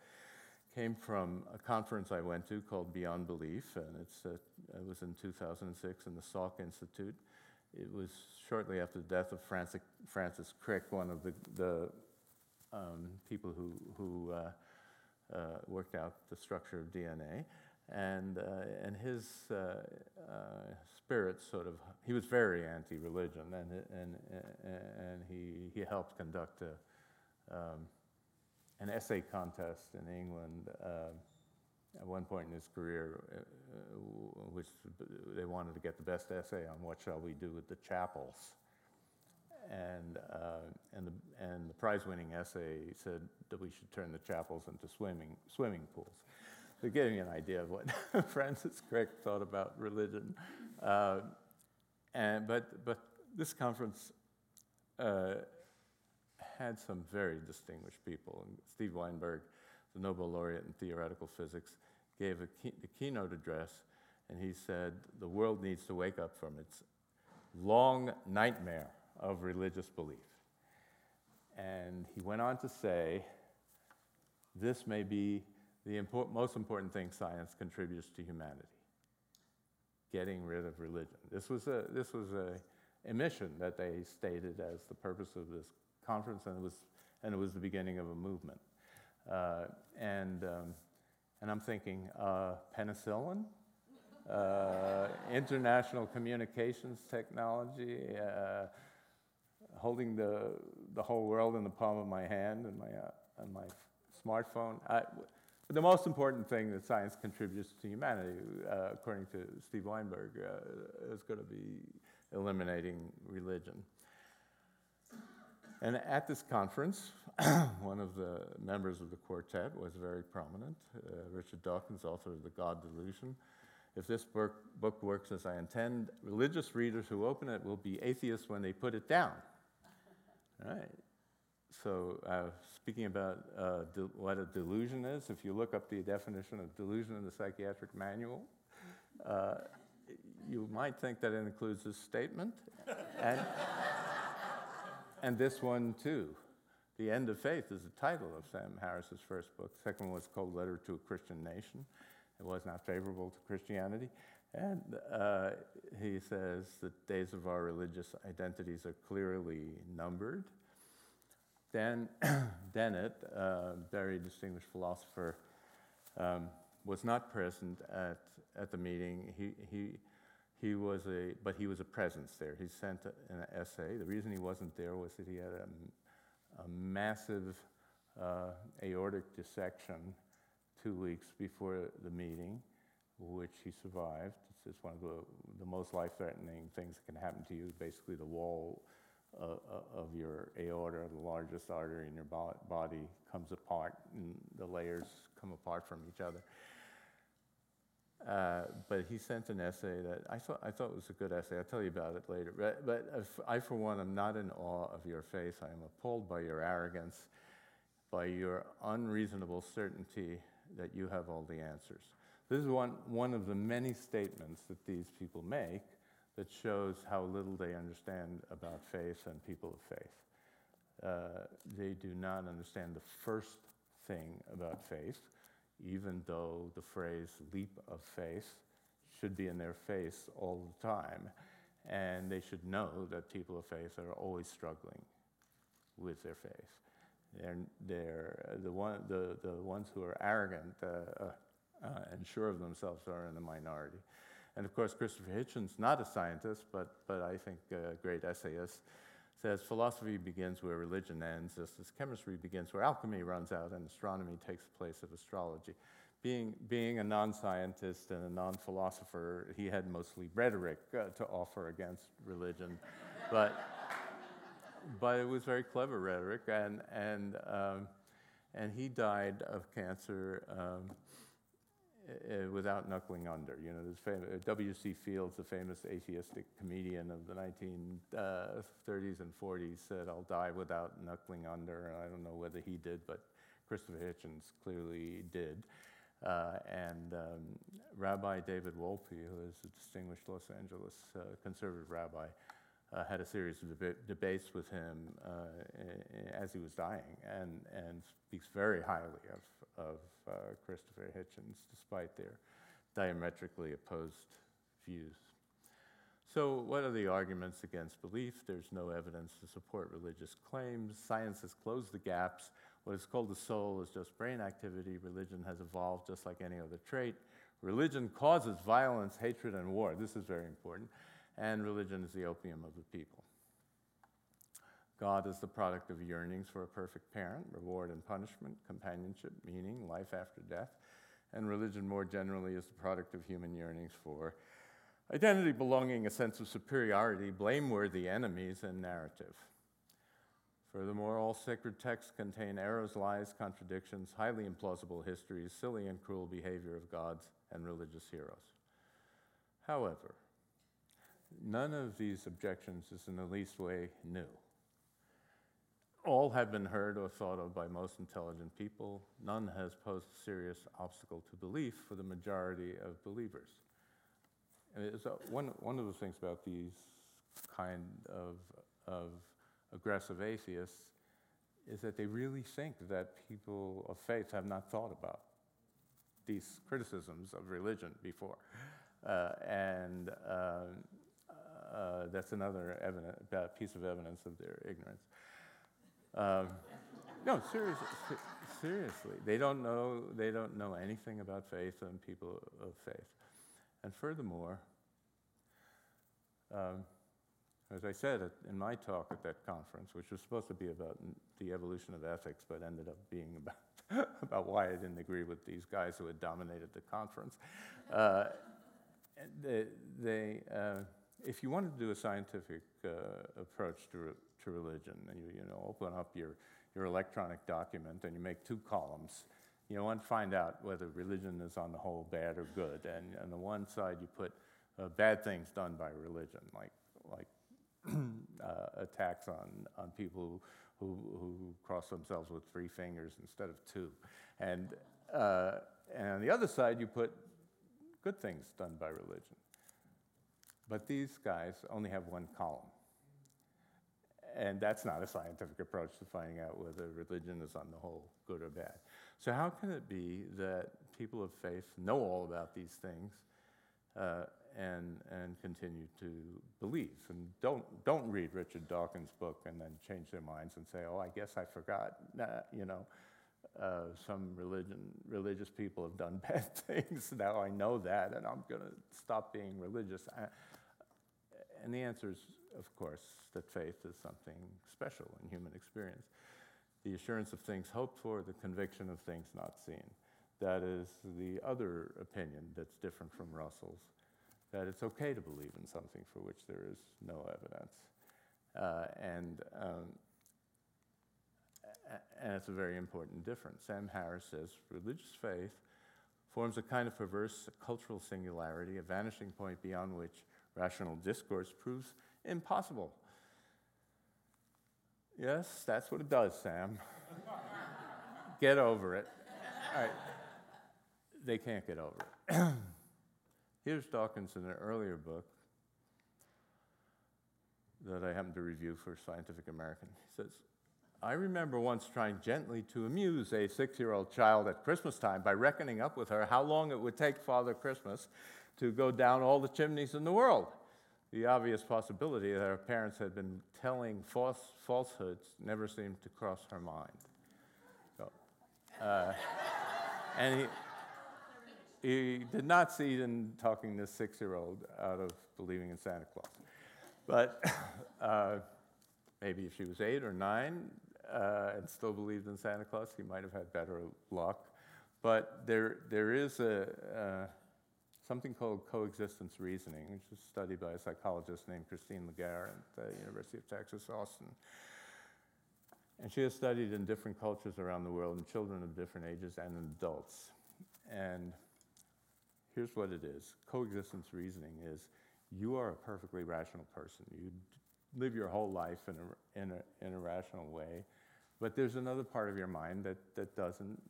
came from a conference I went to called Beyond Belief, and it's, uh, it was in 2006 in the Salk Institute. It was shortly after the death of Francis, Francis Crick, one of the, the um, people who, who uh, uh, worked out the structure of DNA. And, uh, and his uh, uh, spirit sort of, he was very anti religion, and, and, and he, he helped conduct a, um, an essay contest in England at one point in his career, uh, which they wanted to get the best essay on what shall we do with the chapels. And, uh, and, the, and the prize winning essay said that we should turn the chapels into swimming, swimming pools. To give you an idea of what Francis Crick thought about religion. Uh, and, but, but this conference uh, had some very distinguished people. Steve Weinberg, the Nobel laureate in theoretical physics, gave a, key, keynote address, and he said, The world needs to wake up from its long nightmare of religious belief. And he went on to say, This may be the import, most important thing science contributes to humanity getting rid of religion. This was a, this was a, a mission that they stated as the purpose of this conference, and it was, and it was the beginning of a movement. Uh, and, um, and I'm thinking, uh, penicillin? Uh, international communications technology, uh, holding the, the whole world in the palm of my hand and my, uh, and my smartphone. I, the most important thing that science contributes to humanity, according to Steve Weinberg, is going to be eliminating religion. And at this conference, one of the members of the quartet was very prominent, uh, Richard Dawkins, author of The God Delusion. If this book, book works as I intend, religious readers who open it will be atheists when they put it down. All right. So, uh, speaking about uh, de- what a delusion is, if you look up the definition of delusion in the psychiatric manual, uh, you might think that it includes this statement, and, and this one too. The End of Faith is the title of Sam Harris's first book. The second one was called Letter to a Christian Nation. It was not favorable to Christianity. And uh, he says the days of our religious identities are clearly numbered. Dan Dennett, a very distinguished philosopher, um, was not present at, at the meeting. He, he, he was a, but he was a presence there. He sent an essay. The reason he wasn't there was that he had a, a massive uh, aortic dissection two weeks before the meeting, which he survived. It's just one of the, the most life threatening things that can happen to you. Basically, the wall uh, uh, of your aorta, the largest artery in your body, comes apart and the layers come apart from each other. Uh, but he sent an essay that I thought, I thought was a good essay. I'll tell you about it later. But, but I, for one, am not in awe of your faith. I am appalled by your arrogance, by your unreasonable certainty that you have all the answers. This is one, one of the many statements that these people make that shows how little they understand about faith and people of faith. Uh, they do not understand the first thing about faith, even though the phrase leap of faith should be in their face all the time. And they should know that people of faith are always struggling with their faith. They're, they're uh, the, one, the, the ones who are arrogant uh, uh, uh, and sure of themselves are in the minority. And of course, Christopher Hitchens, not a scientist, but, but I think a great essayist, says philosophy begins where religion ends, just as chemistry begins where alchemy runs out and astronomy takes the place of astrology. Being, being a non scientist and a non philosopher, he had mostly rhetoric uh, to offer against religion. but, but it was very clever rhetoric, and, and, um, and he died of cancer. Um, uh, without knuckling under. You know, uh, W.C. Fields, the famous atheistic comedian of the 1930s uh, and 40s, said, I'll die without knuckling under. And I don't know whether he did, but Christopher Hitchens clearly did. Uh, and um, Rabbi David Wolpe, who is a distinguished Los Angeles uh, conservative rabbi, uh, had a series of deba- debates with him as he was dying and, and speaks very highly of, of uh, Christopher Hitchens, despite their diametrically opposed views. So, what are the arguments against belief? There's no evidence to support religious claims. Science has closed the gaps. What is called the soul is just brain activity. Religion has evolved just like any other trait. Religion causes violence, hatred, and war. This is very important. And religion is the opium of the people. God is the product of yearnings for a perfect parent, reward and punishment, companionship, meaning, life after death. And religion more generally is the product of human yearnings for identity, belonging, a sense of superiority, blameworthy enemies, and narrative. Furthermore, all sacred texts contain errors, lies, contradictions, highly implausible histories, silly and cruel behavior of gods and religious heroes. However, none of these objections is in the least way new all have been heard or thought of by most intelligent people. None has posed a serious obstacle to belief for the majority of believers. And it's, uh, one, one of the things about these kind of, of aggressive atheists is that they really think that people of faith have not thought about these criticisms of religion before. Uh, and uh, uh, that's another evidence, piece of evidence of their ignorance. Um, no, seriously, seriously, they don't know. They don't know anything about faith and people of faith. And furthermore, um, as I said in my talk at that conference, which was supposed to be about the evolution of ethics, but ended up being about, about why I didn't agree with these guys who had dominated the conference. Uh, they, they uh, if you wanted to do a scientific uh, approach to, to religion. And you, you know, open up your, your electronic document and you make two columns. You want to find out whether religion is on the whole bad or good. And on the one side, you put uh, bad things done by religion, like, like uh, attacks on, on people who, who, who cross themselves with three fingers instead of two. And, uh, and on the other side, you put good things done by religion. But these guys only have one column. And that's not a scientific approach to finding out whether religion is on the whole good or bad. So, how can it be that people of faith know all about these things uh, and, and continue to believe? And don't, don't read Richard Dawkins' book and then change their minds and say, oh, I guess I forgot. Nah, you know, uh, some religion, religious people have done bad things. now I know that, and I'm going to stop being religious. I, and the answer is, of course, that faith is something special in human experience. The assurance of things hoped for, the conviction of things not seen. That is the other opinion that's different from Russell's, that it's okay to believe in something for which there is no evidence. Uh, and, um, and it's a very important difference. Sam Harris says religious faith forms a kind of perverse cultural singularity, a vanishing point beyond which rational discourse proves impossible. Yes, that's what it does, Sam. get over it. All right. They can't get over it. Here's Dawkins in an earlier book that I happened to review for Scientific American. He says, I remember once trying gently to amuse a six year old child at Christmas time by reckoning up with her how long it would take Father Christmas to go down all the chimneys in the world. The obvious possibility that her parents had been telling false, falsehoods never seemed to cross her mind. So, uh, and he, he did not see in talking this six year old out of believing in Santa Claus. But uh, maybe if she was eight or nine uh, and still believed in Santa Claus, he might have had better luck. But there, there is a, uh, something called coexistence reasoning, which is studied by a psychologist named Cristine Legare at the University of Texas, Austin. And she has studied in different cultures around the world, in children of different ages and in adults. And here's what it is coexistence reasoning is you are a perfectly rational person. You live your whole life in a, in a, in a rational way, but there's another part of your mind that, that doesn't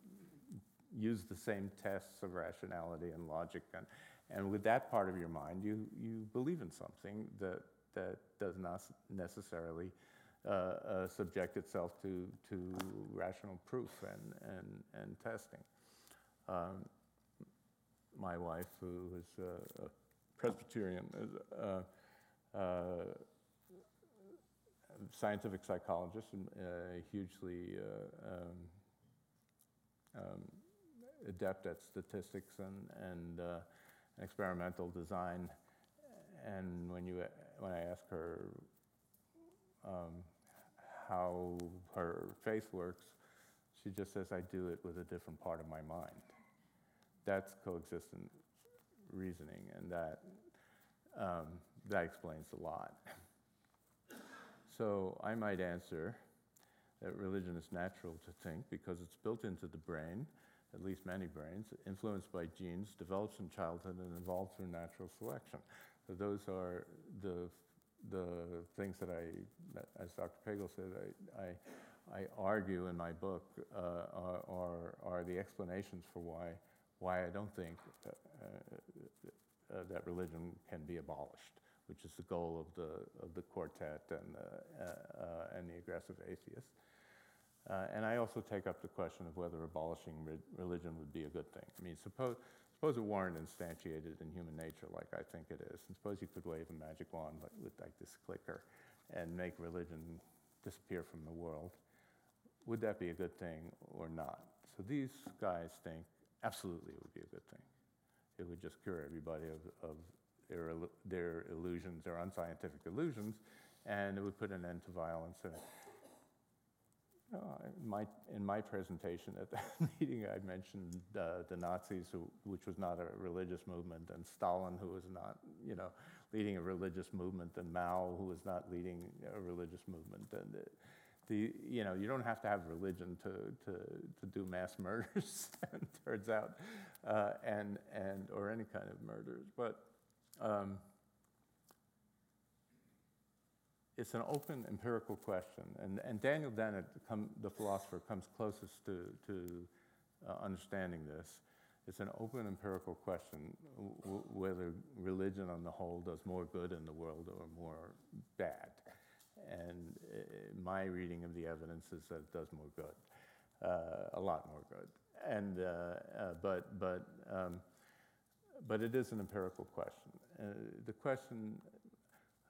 use the same tests of rationality and logic. And, and with that part of your mind, you, you believe in something that, that does not necessarily uh, uh, subject itself to, to rational proof and, and, and testing. Um, my wife, who is a, a Presbyterian, a, a scientific psychologist and uh, hugely uh, um, um, adept at statistics and, and uh, experimental design. And when, you, when I ask her um, how her faith works, she just says, I do it with a different part of my mind. That's coexistent reasoning, and that, um, that explains a lot. So I might answer that religion is natural to think because it's built into the brain at least many brains, influenced by genes, develops in childhood and evolved through natural selection. So those are the, the things that I, as Dr. Pagels said, I, I, I argue in my book uh, are, are the explanations for why, why I don't think uh, uh, that religion can be abolished, which is the goal of the, of the quartet and, uh, uh, and the aggressive atheists. Uh, and I also take up the question of whether abolishing re- religion would be a good thing. I mean, suppose, suppose it weren't instantiated in human nature like I think it is. And suppose you could wave a magic wand like, with like this clicker and make religion disappear from the world. Would that be a good thing or not? So these guys think absolutely it would be a good thing. It would just cure everybody of, of their, their illusions, their unscientific illusions, and it would put an end to violence. And, uh, in, my, in my presentation at that meeting, I mentioned uh, the Nazis, who, which was not a religious movement, and Stalin, who was not, you know, leading a religious movement and Mao, who was not leading a religious movement. And uh, the, you know, you don't have to have religion to, to, to do mass murders, turns out, uh, and, and, or any kind of murders. But um, it's an open empirical question. And, and Daniel Dennett, come, the philosopher, comes closest to, to uh, understanding this. It's an open empirical question w- whether religion on the whole does more good in the world or more bad. And uh, my reading of the evidence is that it does more good, uh, a lot more good. And, uh, uh, but, but, um, but it is an empirical question. Uh, the question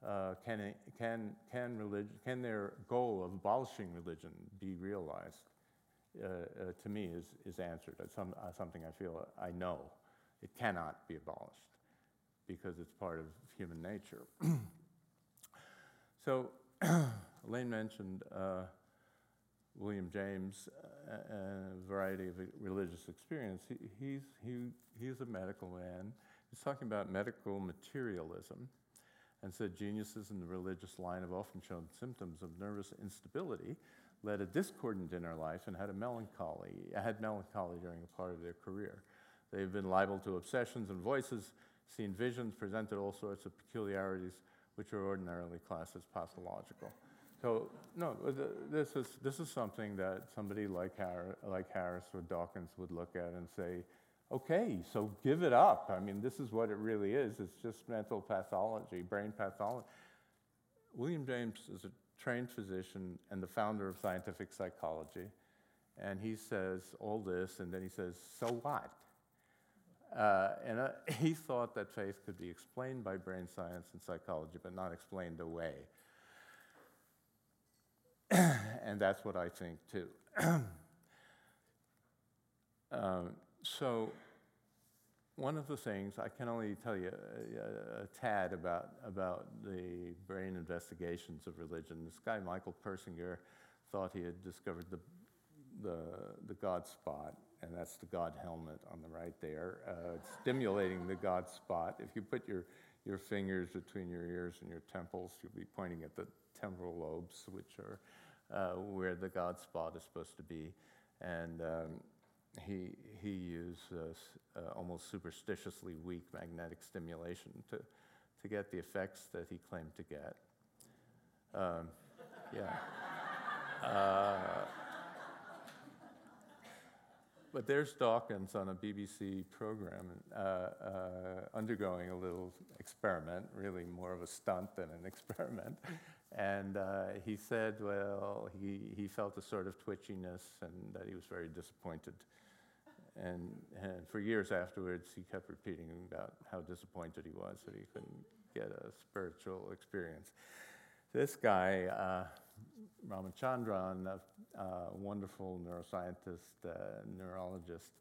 uh, can, can, can, religion, can their goal of abolishing religion be realized? Uh, uh, to me, is, is answered. It's some, uh, something I feel I know. It cannot be abolished because it's part of human nature. so, Elaine mentioned uh, William James, uh, a variety of religious experience. He, he's, he, he's a medical man. He's talking about medical materialism and said geniuses in the religious line have often shown symptoms of nervous instability, led a discordant inner life, and had a melancholy, had melancholy during a part of their career. They've been liable to obsessions and voices, seen visions, presented all sorts of peculiarities which are ordinarily classed as pathological. So, no, this is, this is something that somebody like, like Harris or Dawkins would look at and say, okay, so give it up. I mean, this is what it really is. It's just mental pathology, brain pathology. William James is a trained physician and the founder of scientific psychology. And he says all this, and then he says, so what? Uh, and uh, he thought that faith could be explained by brain science and psychology, but not explained away. and that's what I think too. um, so, one of the things I can only tell you a, a, tad about about the brain investigations of religion. This guy Michael Persinger thought he had discovered the the the God spot, and that's the God helmet on the right there. Uh, stimulating the God spot. If you put your your fingers between your ears and your temples, you'll be pointing at the temporal lobes, which are uh, where the God spot is supposed to be, and um, he, he used uh, uh, almost superstitiously weak magnetic stimulation to, to get the effects that he claimed to get. Um, yeah. Uh, but there's Dawkins on a BBC program uh, uh, undergoing a little experiment, really more of a stunt than an experiment. And uh, he said, well, he, he felt a sort of twitchiness and that he was very disappointed and, and for years afterwards, he kept repeating about how disappointed he was that he couldn't get a spiritual experience. This guy, uh, Ramachandran, a, a wonderful neuroscientist, uh, neurologist,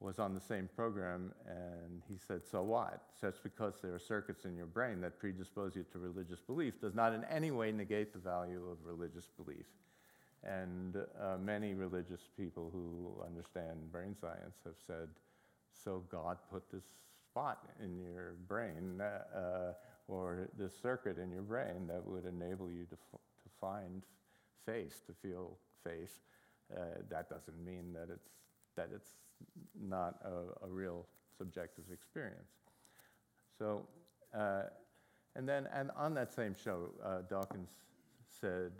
was on the same program, and he said, So what? Just because there are circuits in your brain that predispose you to religious belief does not in any way negate the value of religious belief. And uh, many religious people who understand brain science have said, so God put this spot in your brain uh, uh, or this circuit in your brain that would enable you to, f- to find faith, to feel faith. Uh, that doesn't mean that it's, that it's not a, a real subjective experience. So, uh, and then and on that same show, uh, Dawkins said,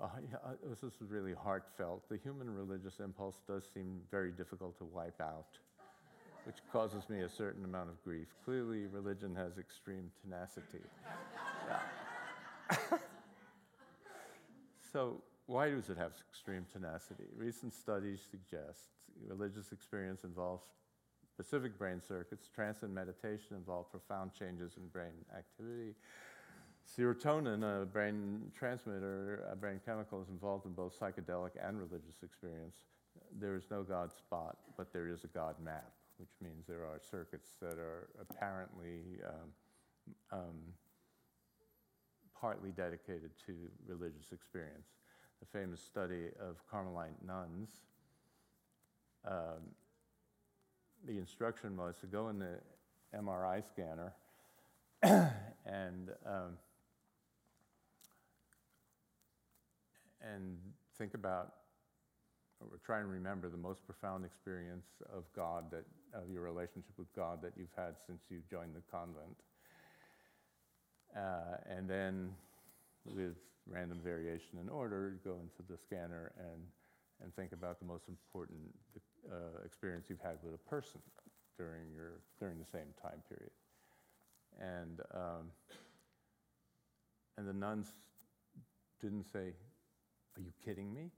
uh, yeah, uh, this is really heartfelt. The human religious impulse does seem very difficult to wipe out, which causes me a certain amount of grief. Clearly, religion has extreme tenacity. so, why does it have extreme tenacity? Recent studies suggest religious experience involves specific brain circuits, trance and meditation involve profound changes in brain activity. Serotonin, a brain transmitter, a brain chemical, is involved in both psychedelic and religious experience. There is no God spot, but there is a God map, which means there are circuits that are apparently um, um, partly dedicated to religious experience. The famous study of Carmelite nuns, um, the instruction was to go in the MRI scanner and um, and think about or try and remember the most profound experience of God that of your relationship with God that you've had since you joined the convent. Uh, and then with random variation in order, go into the scanner and, and think about the most important uh, experience you've had with a person during, your, during the same time period. And, um, and the nuns didn't say, Are you kidding me?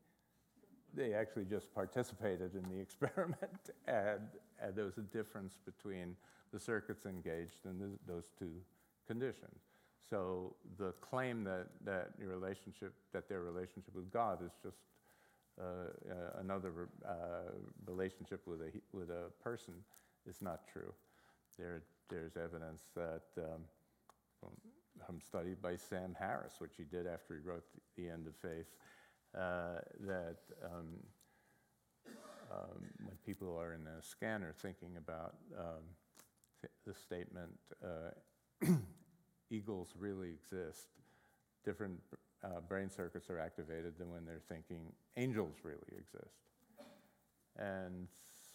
They actually just participated in the experiment, and, and there was a difference between the circuits engaged and the, those two conditions. So the claim that, that your relationship, that their relationship with God is just uh, uh, another uh, relationship with a, with a person is not true. There, there's evidence that um, from, from study by Sam Harris, which he did after he wrote The, the End of Faith, uh, that um, um, when people are in a scanner thinking about um, th- the statement, uh, eagles really exist, different uh, brain circuits are activated than when they're thinking angels really exist. And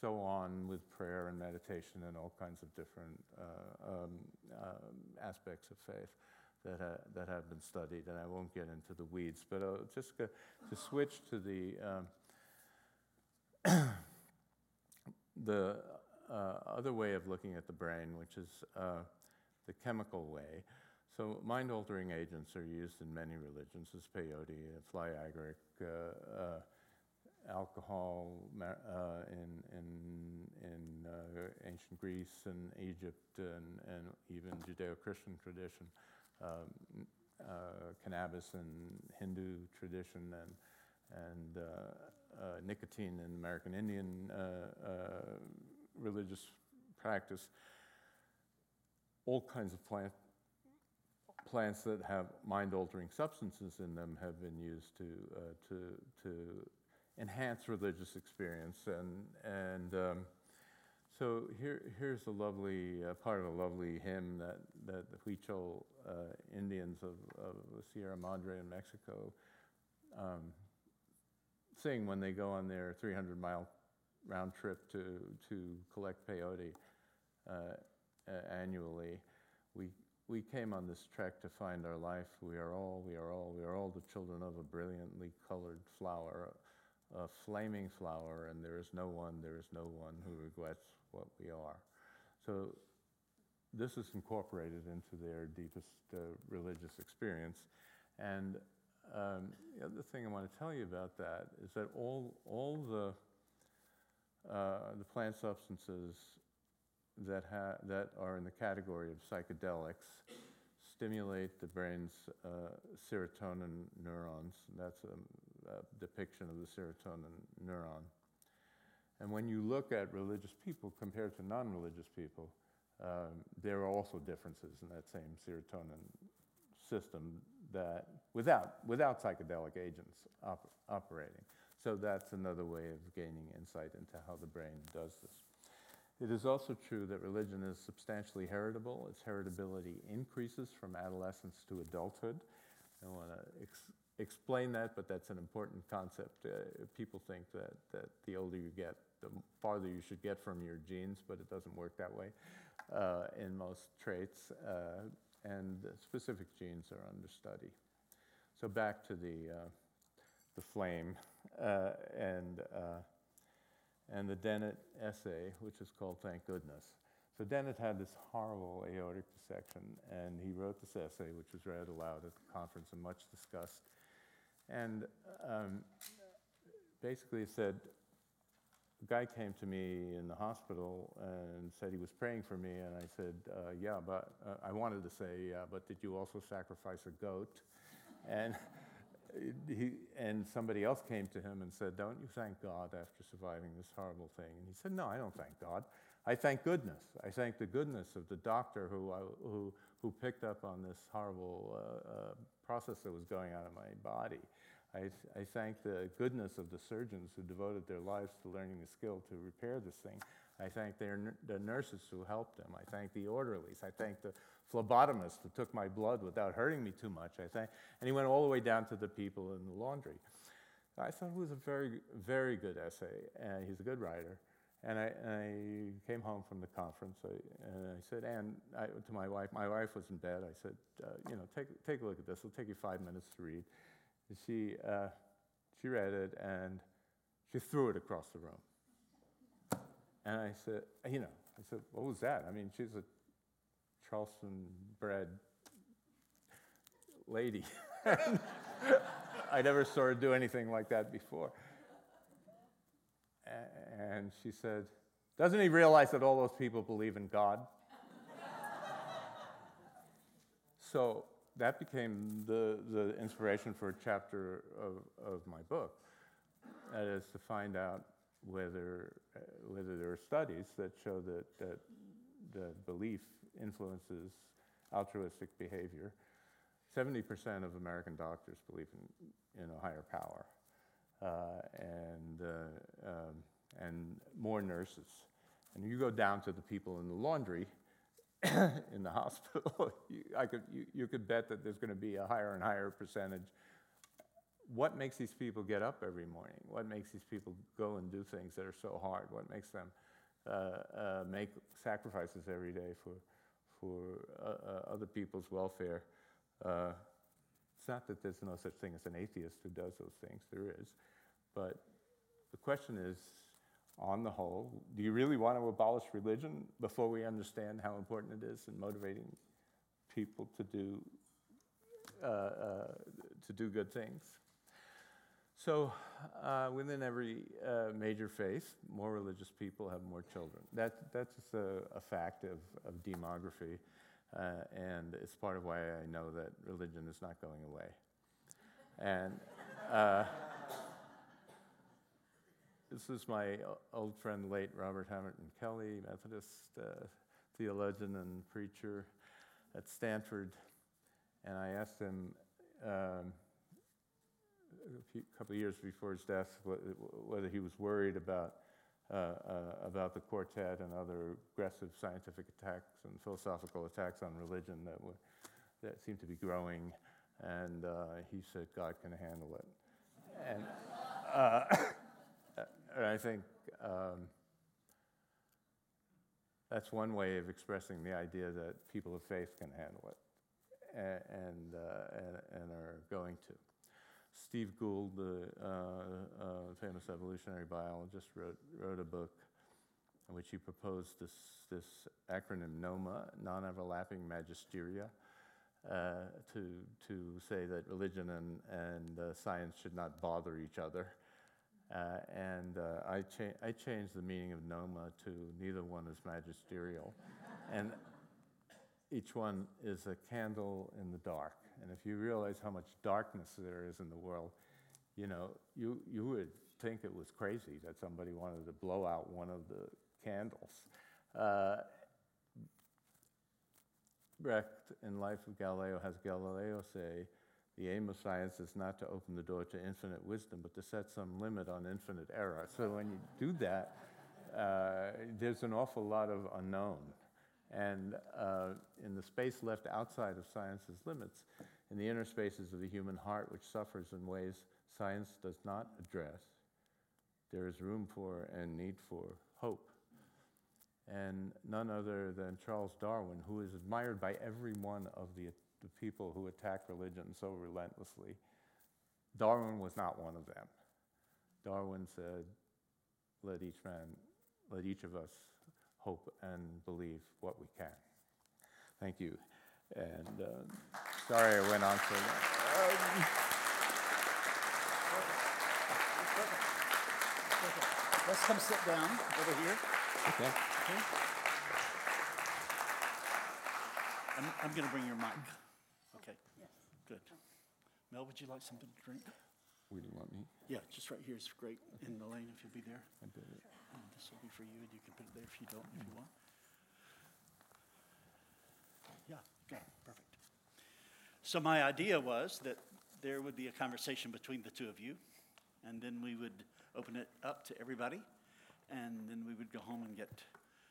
so on with prayer and meditation and all kinds of different uh, um, um, aspects of faith that, uh, that have been studied. And I won't get into the weeds, but I'll just go, to switch to the, um, the uh, other way of looking at the brain, which is uh, the chemical way. So mind altering agents are used in many religions as peyote, fly agaric, uh, uh, alcohol uh, in, in, in uh, ancient Greece and Egypt and, and even Judeo-Christian tradition, um, uh, cannabis in Hindu tradition and, and uh, nicotine in American Indian religious practice. All kinds of plant plants that have mind-altering substances in them have been used to, uh, to, to enhance religious experience. And, and um, so here, here's a lovely, uh, part of a lovely hymn that, that the Huichol uh, Indians of, of Sierra Madre in Mexico um, sing when they go on their 300-mile round trip to, to collect peyote uh, annually. We, we came on this trek to find our life. We are all, we are all, we are all the children of a brilliantly colored flower, a flaming flower, and there is no one, there is no one who regrets what we are. So this is incorporated into their deepest uh, religious experience. And um, the other thing I want to tell you about that is that all, all the, uh, the plant substances that, ha- that are in the category of psychedelics stimulate the brain's uh, serotonin neurons. That's a, a, depiction of the serotonin neuron. And when you look at religious people compared to non religious people, um, there are also differences in that same serotonin system that without, without psychedelic agents op- operating. So that's another way of gaining insight into how the brain does this. It is also true that religion is substantially heritable. Its heritability increases from adolescence to adulthood. I don't want to ex- explain that, but that's an important concept. Uh, people think that, that the older you get, the farther you should get from your genes, but it doesn't work that way uh, in most traits. Uh, and specific genes are under study. So back to the, uh, the flame uh, and uh, and the Dennett essay, which is called Thank Goodness. So Dennett had this horrible aortic dissection, and he wrote this essay, which was read aloud at the conference and much discussed. And um, basically, said, a guy came to me in the hospital and said he was praying for me, and I said, uh, "Yeah, but uh, I wanted to say, yeah, but did you also sacrifice a goat?" And he, and somebody else came to him and said, Don't you thank God after surviving this horrible thing? And he said, No, I don't thank God. I thank goodness. I thank the goodness of the doctor who, I, who, who picked up on this horrible uh, uh, process that was going on in my body. I, I thank the goodness of the surgeons who devoted their lives to learning the skill to repair this thing. I thank their, the nurses who helped them. I thank the orderlies. I thank the phlebotomist who took my blood without hurting me too much. I thank, and he went all the way down to the people in the laundry. I thought it was a very, very good essay, and he's a good writer. And I, and I came home from the conference, and I said, I, to my wife, my wife was in bed. I said, uh, you know, take, take a look at this. It'll take you five minutes to read. She, uh, she read it, and she threw it across the room. And I said, you know, I said, what was that? I mean, she's a Charleston bred lady. I never saw her do anything like that before. And she said, Doesn't he realize that all those people believe in God? so that became the, the inspiration for a chapter of, of my book. That is to find out whether, uh, whether there are studies that show that, that, that belief influences altruistic behavior. 70% of American doctors believe in, in a higher power, uh, and, uh, um, and more nurses. And you go down to the people in the laundry in the hospital, you, I could, you, you could bet that there's going to be a higher and higher percentage. What makes these people get up every morning? What makes these people go and do things that are so hard? What makes them uh, uh, make sacrifices every day for, for uh, uh, other people's welfare? Uh, it's not that there's no such thing as an atheist who does those things, there is. But the question is on the whole, do you really want to abolish religion before we understand how important it is in motivating people to do, uh, uh, to do good things? So, uh, within every uh, major faith, more religious people have more children. That, that's just a, a fact of, of demography. Uh, and it's part of why I know that religion is not going away. And uh, this is my old friend, late Robert Hamilton Kelly, Methodist uh, theologian and preacher at Stanford. And I asked him um, a few, couple of years before his death whether he was worried about uh, uh, about the quartet and other aggressive scientific attacks and philosophical attacks on religion that, were, that seem to be growing. And uh, he said, God can handle it. And, uh, and I think um, that's one way of expressing the idea that people of faith can handle it and, and, uh, and, and are going to. Steve Gould, the uh, uh, famous evolutionary biologist, wrote, wrote a book in which he proposed this, this acronym NOMA, non overlapping magisteria, uh, to, to say that religion and, and uh, science should not bother each other. Uh, and uh, I, cha- I changed the meaning of NOMA to neither one is magisterial. and each one is a candle in the dark. And if you realize how much darkness there is in the world, you know, you, you would think it was crazy that somebody wanted to blow out one of the candles. Uh, Brecht, in Life of Galileo, has Galileo say, the aim of science is not to open the door to infinite wisdom, but to set some limit on infinite error. So when you do that, uh, there's an awful lot of unknown. And uh, in the space left outside of science's limits, in the inner spaces of the human heart, which suffers in ways science does not address, there is room for and need for hope. And none other than Charles Darwin, who is admired by every one of the, the people who attack religion so relentlessly, Darwin was not one of them. Darwin said, let each man, let each of us hope and believe what we can. Thank you. And uh, sorry I went on so long. Let's come sit down over here. Okay. Okay. I'm, I'm going to bring your mic. Okay. Good. Mel, would you like something to drink? Where do you want me? Yeah, just right here is great in the lane if you'll be there. I did it. And this will be for you, and you can put it there if you don't, if you want. Yeah, okay, perfect. So my idea was that there would be a conversation between the two of you, and then we would open it up to everybody, and then we would go home and get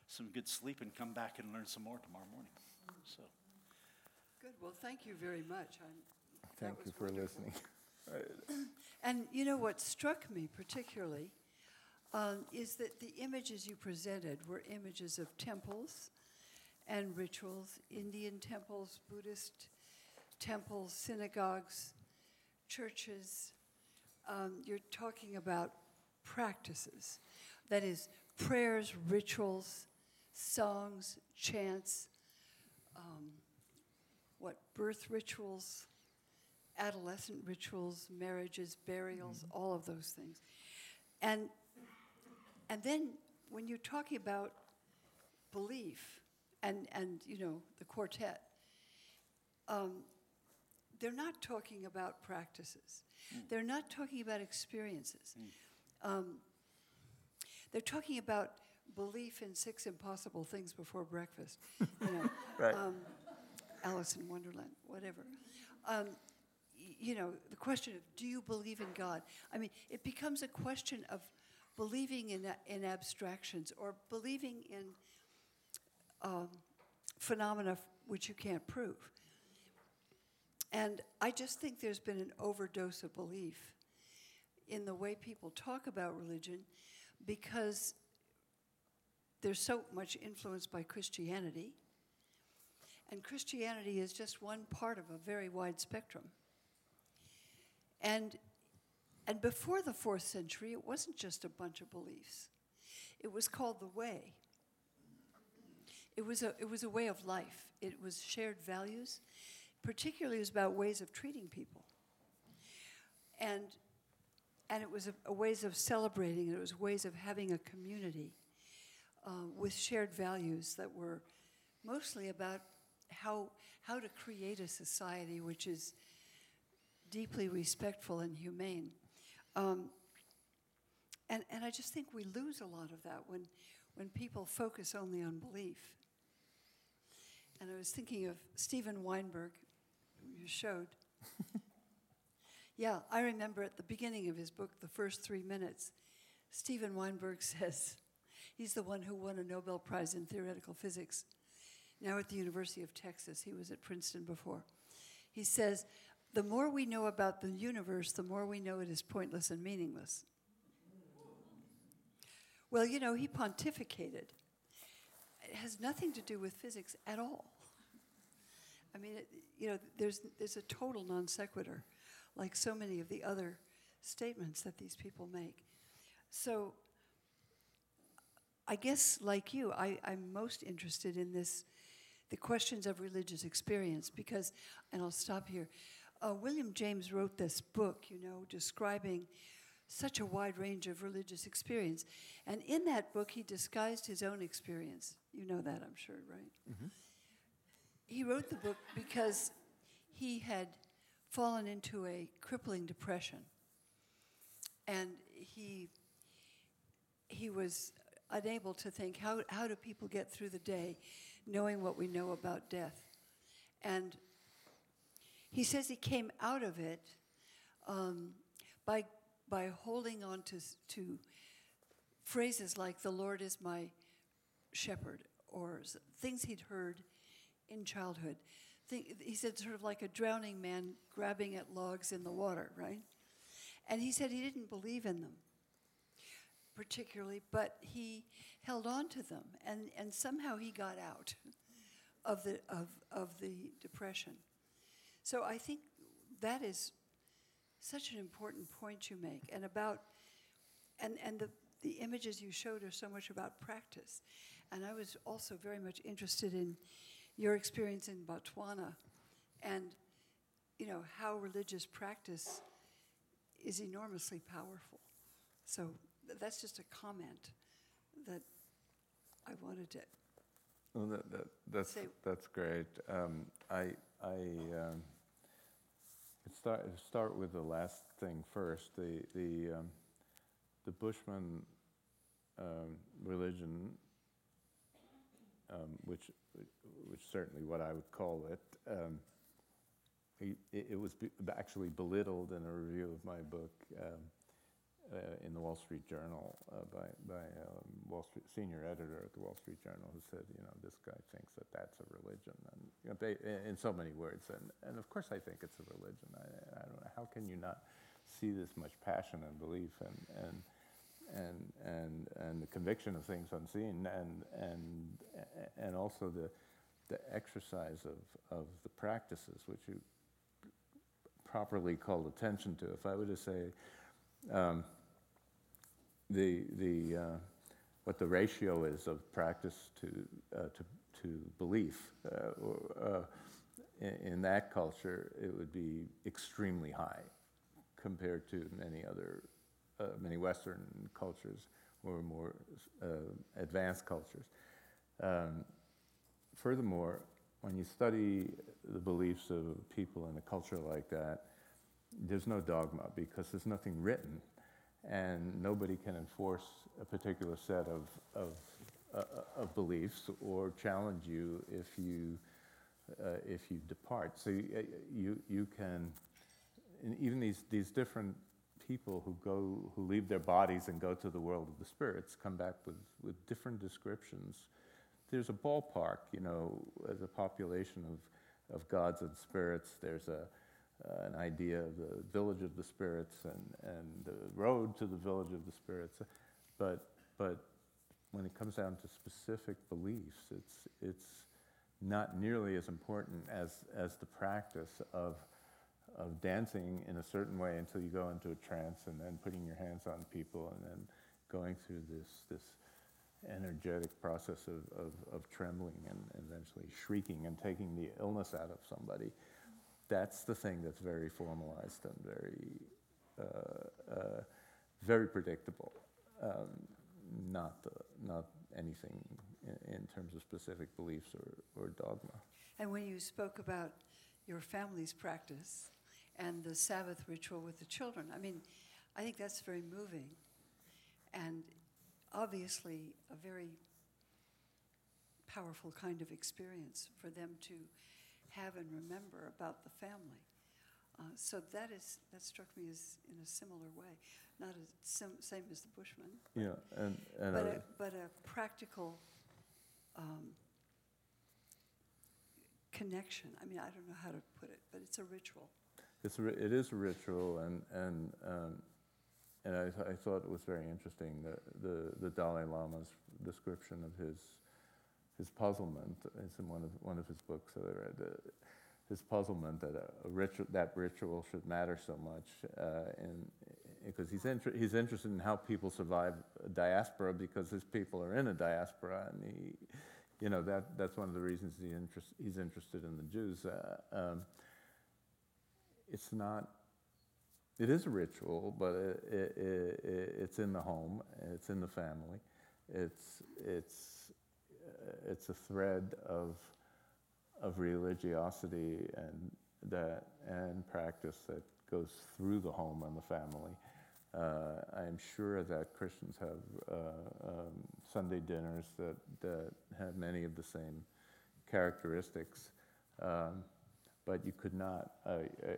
some good sleep and come back and learn some more tomorrow morning. So, Good. Well, thank you very much. I'm, that Thank you for wonderful. listening. And you know what struck me particularly um, is that the images you presented were images of temples and rituals, Indian temples, Buddhist temples, synagogues, churches. Um, you're talking about practices. That is, prayers, rituals, songs, chants, um, what, birth rituals, adolescent rituals, marriages, burials, all of those things. And, and then when you're talking about belief and, and you know, the quartet, um, they're not talking about practices. They're not talking about experiences. Um, they're talking about belief in six impossible things before breakfast. You know, Right. um, Alice in Wonderland, whatever. Um, you know, the question of do you believe in God? I mean, it becomes a question of believing in, in abstractions or believing in um, phenomena which you can't prove. And I just think there's been an overdose of belief in the way people talk about religion because they're so much influenced by Christianity. And Christianity is just one part of a very wide spectrum. And, and before the fourth century, it wasn't just a bunch of beliefs, it was called the way. It was a, it was a way of life, it was shared values. Particularly, it was about ways of treating people. And, and it was a, a ways of celebrating, it was ways of having a community uh, with shared values that were mostly about how, how to create a society which is deeply respectful and humane. Um, and, and I just think we lose a lot of that when, when people focus only on belief. And I was thinking of Steven Weinberg, who you showed. yeah, I remember at the beginning of his book, the first three minutes, Steven Weinberg says, he's the one who won a Nobel Prize in theoretical physics, now at the University of Texas. He was at Princeton before. He says, the more we know about the universe, the more we know it is pointless and meaningless. Well, you know, he pontificated. It has nothing to do with physics at all. I mean, it, you know, there's, there's a total non sequitur, like so many of the other statements that these people make. So, I guess, like you, I, I'm most interested in this, the questions of religious experience, because, and I'll stop here. Uh, William James wrote this book, you know, describing such a wide range of religious experience. And in that book, he disguised his own experience. You know that, I'm sure, right? He wrote the book because he had fallen into a crippling depression. And he, he was unable to think how, how do people get through the day knowing what we know about death? And he says he came out of it um, by, by holding on to, to phrases like, the Lord is my shepherd, or things he'd heard in childhood. He said, sort of like a drowning man grabbing at logs in the water, right? And he said he didn't believe in them particularly, but he held on to them, and, and somehow he got out of the, of, of the depression. So I think that is such an important point you make, and about, and, and the, the images you showed are so much about practice. And I was also very much interested in your experience in Botswana and, you know, how religious practice is enormously powerful. So that's just a comment that I wanted to. Well, that, that, that's, Say- that's great. Um, I, I um, start, start with the last thing first. The, the, um, the Bushman um, religion, um, which, which certainly what I would call it, it, it was actually belittled in a review of my book uh, in the Wall Street Journal uh, by, by um, Wall Street senior editor at the Wall Street Journal who said, you know, this guy thinks that that's a religion, and you know, in so many words. And, and of course, I think it's a religion. I, I don't know how can you not see this much passion and belief and and and and and the conviction of things unseen, and and and also the the exercise of of the practices which you properly called attention to. If I were to say um, the the uh, what the ratio is of practice to uh, to to belief, uh, or, uh, in, in that culture, it would be extremely high compared to many other uh, many Western cultures or more advanced cultures. Um, furthermore, when you study the beliefs of people in a culture like that, there's no dogma because there's nothing written, and nobody can enforce a particular set of, of, uh, of beliefs or challenge you if you, uh, if you depart. So you, you, you can, even these, these different people who go, who leave their bodies and go to the world of the spirits come back with, with different descriptions there's a ballpark, you know, as a population of, of gods and spirits. There's a, uh, an idea of the village of the spirits and, and the road to the village of the spirits. But, but when it comes down to specific beliefs, it's, it's not nearly as important as, as the practice of, of dancing in a certain way until you go into a trance and then putting your hands on people and then going through this, this energetic process of, of, of trembling and eventually shrieking and taking the illness out of somebody. That's the thing that's very formalized and very, uh, uh, very predictable. Um, not, the, not anything in, in, terms of specific beliefs or, or dogma. And when you spoke about your family's practice and the Sabbath ritual with the children, I mean, I think that's very moving. And obviously a very powerful kind of experience for them to have and remember about the family. Uh, so that is that struck me as in a similar way, not as sim- same as the Bushmen. Yeah, and, and but, a, but a practical um, connection. I mean, I don't know how to put it, but it's a ritual. It's a, it is a ritual, and and um, and I, th- I, thought it was very interesting the, the, the Dalai Lama's description of his his puzzlement. It's in one of one of his books that I read. Uh, his puzzlement that a, a ritual, that ritual should matter so much, uh, and because he's inter- he's interested in how people survive diaspora because his people are in a diaspora, and he, you know, that that's one of the reasons he interest, he's interested in the Jews. Uh, um, it's not it is a ritual, but it, it, it, it's in the home, it's in the family. It's, it's, it's a thread of, of religiosity and, that, and practice that goes through the home and the family. Uh, I am sure that Christians have uh, um, Sunday dinners that, that have many of the same characteristics, um, but you could not, uh, uh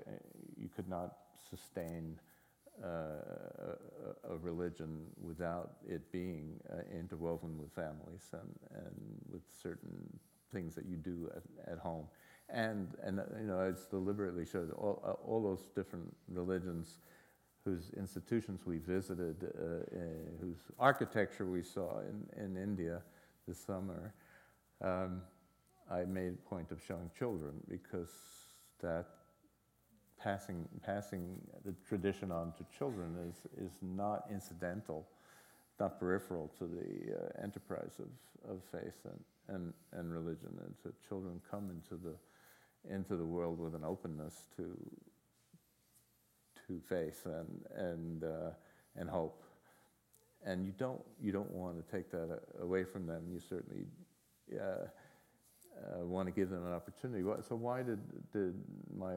you could not sustain uh, a, religion without it being uh, interwoven with families and, and with certain things that you do at, at home. And, and you know, it's deliberately showed all, uh, all those different religions whose institutions we visited, uh, uh, whose architecture we saw in, in India this summer, um, I made a point of showing children because that passing, passing the tradition on to children is, is not incidental, not peripheral to the uh, enterprise of, of faith and, and, and religion. And so children come into the, into the world with an openness to, to faith and, and, uh, and hope. And you don't, you don't want to take that away from them. You certainly uh, uh, want to give them an opportunity. So why did, did my,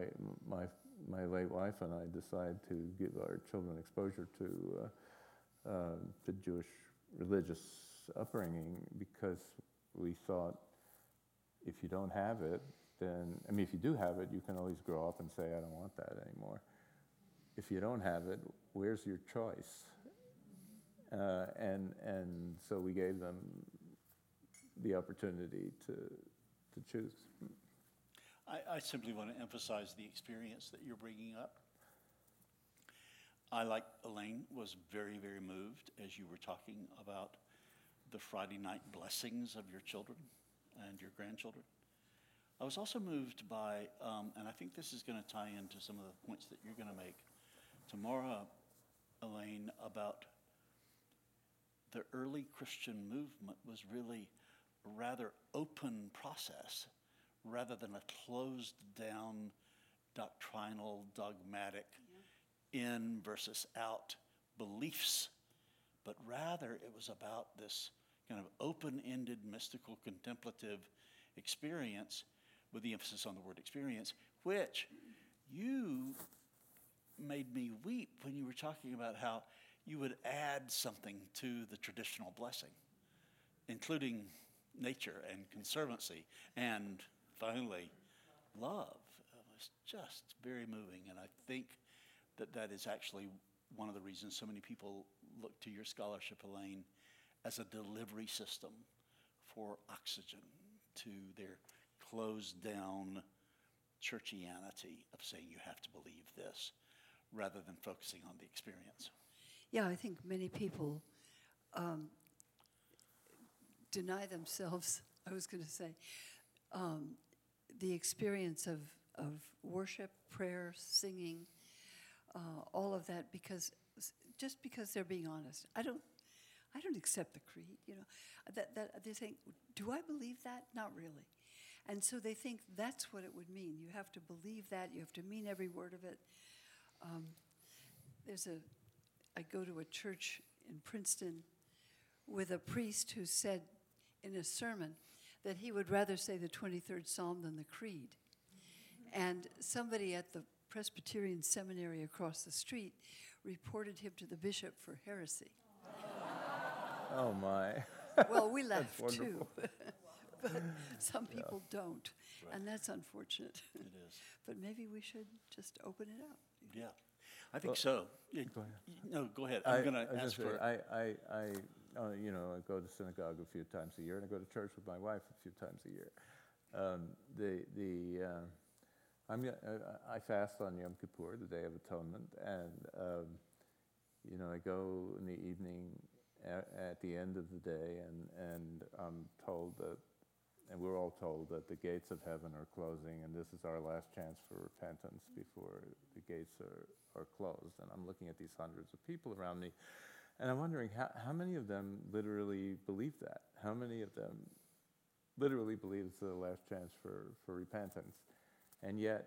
my my late wife and I decided to give our children exposure to uh, uh, the Jewish religious upbringing because we thought if you don't have it, then, I mean, if you do have it, you can always grow up and say, I don't want that anymore. If you don't have it, where's your choice? Uh, and, and so we gave them the opportunity to, to choose. I, I simply want to emphasize the experience that you're bringing up. I, like Elaine, was very, very moved as you were talking about the Friday night blessings of your children and your grandchildren. I was also moved by, um, and I think this is going to tie into some of the points that you're going to make tomorrow, Elaine, about the early Christian movement was really a rather open process rather than a closed down, doctrinal, dogmatic, in versus out beliefs, but rather it was about this kind of open ended, mystical, contemplative experience with the emphasis on the word experience, which you made me weep when you were talking about how you would add something to the traditional blessing, including nature and conservancy and finally love. It was just very moving, and I think that that is actually one of the reasons so many people look to your scholarship, Elaine, as a delivery system for oxygen to their closed down churchianity of saying you have to believe this rather than focusing on the experience. Yeah, I think many people um, deny themselves, I was going to say, um, the experience of, of worship, prayer, singing, uh, all of that because just because they're being honest. I don't I don't accept the creed, you know. That, that they think, do I believe that? Not really. And so they think that's what it would mean. You have to believe that. You have to mean every word of it. Um, there's a, I go to a church in Princeton with a priest who said in a sermon that he would rather say the 23rd Psalm than the creed. And somebody at the Presbyterian seminary across the street reported him to the bishop for heresy. Oh, my. Well, we laugh too. but some people don't. And that's unfortunate. It is. but maybe we should just open it up. Yeah. I think so. Go ahead. No, go ahead. I'm going to ask for. say, I, I, I, uh, you know, I go to synagogue a few times a year, and I go to church with my wife a few times a year. Um, the, the, uh, I'm, uh, I fast on Yom Kippur, the Day of Atonement, and, um, you know, I go in the evening at, at the end of the day, and, and I'm told that, and we're all told that the gates of heaven are closing, and this is our last chance for repentance before the gates are, are closed. And I'm looking at these hundreds of people around me, and I'm wondering how, how many of them literally believe that? How many of them literally believe it's the last chance for, for repentance? And yet,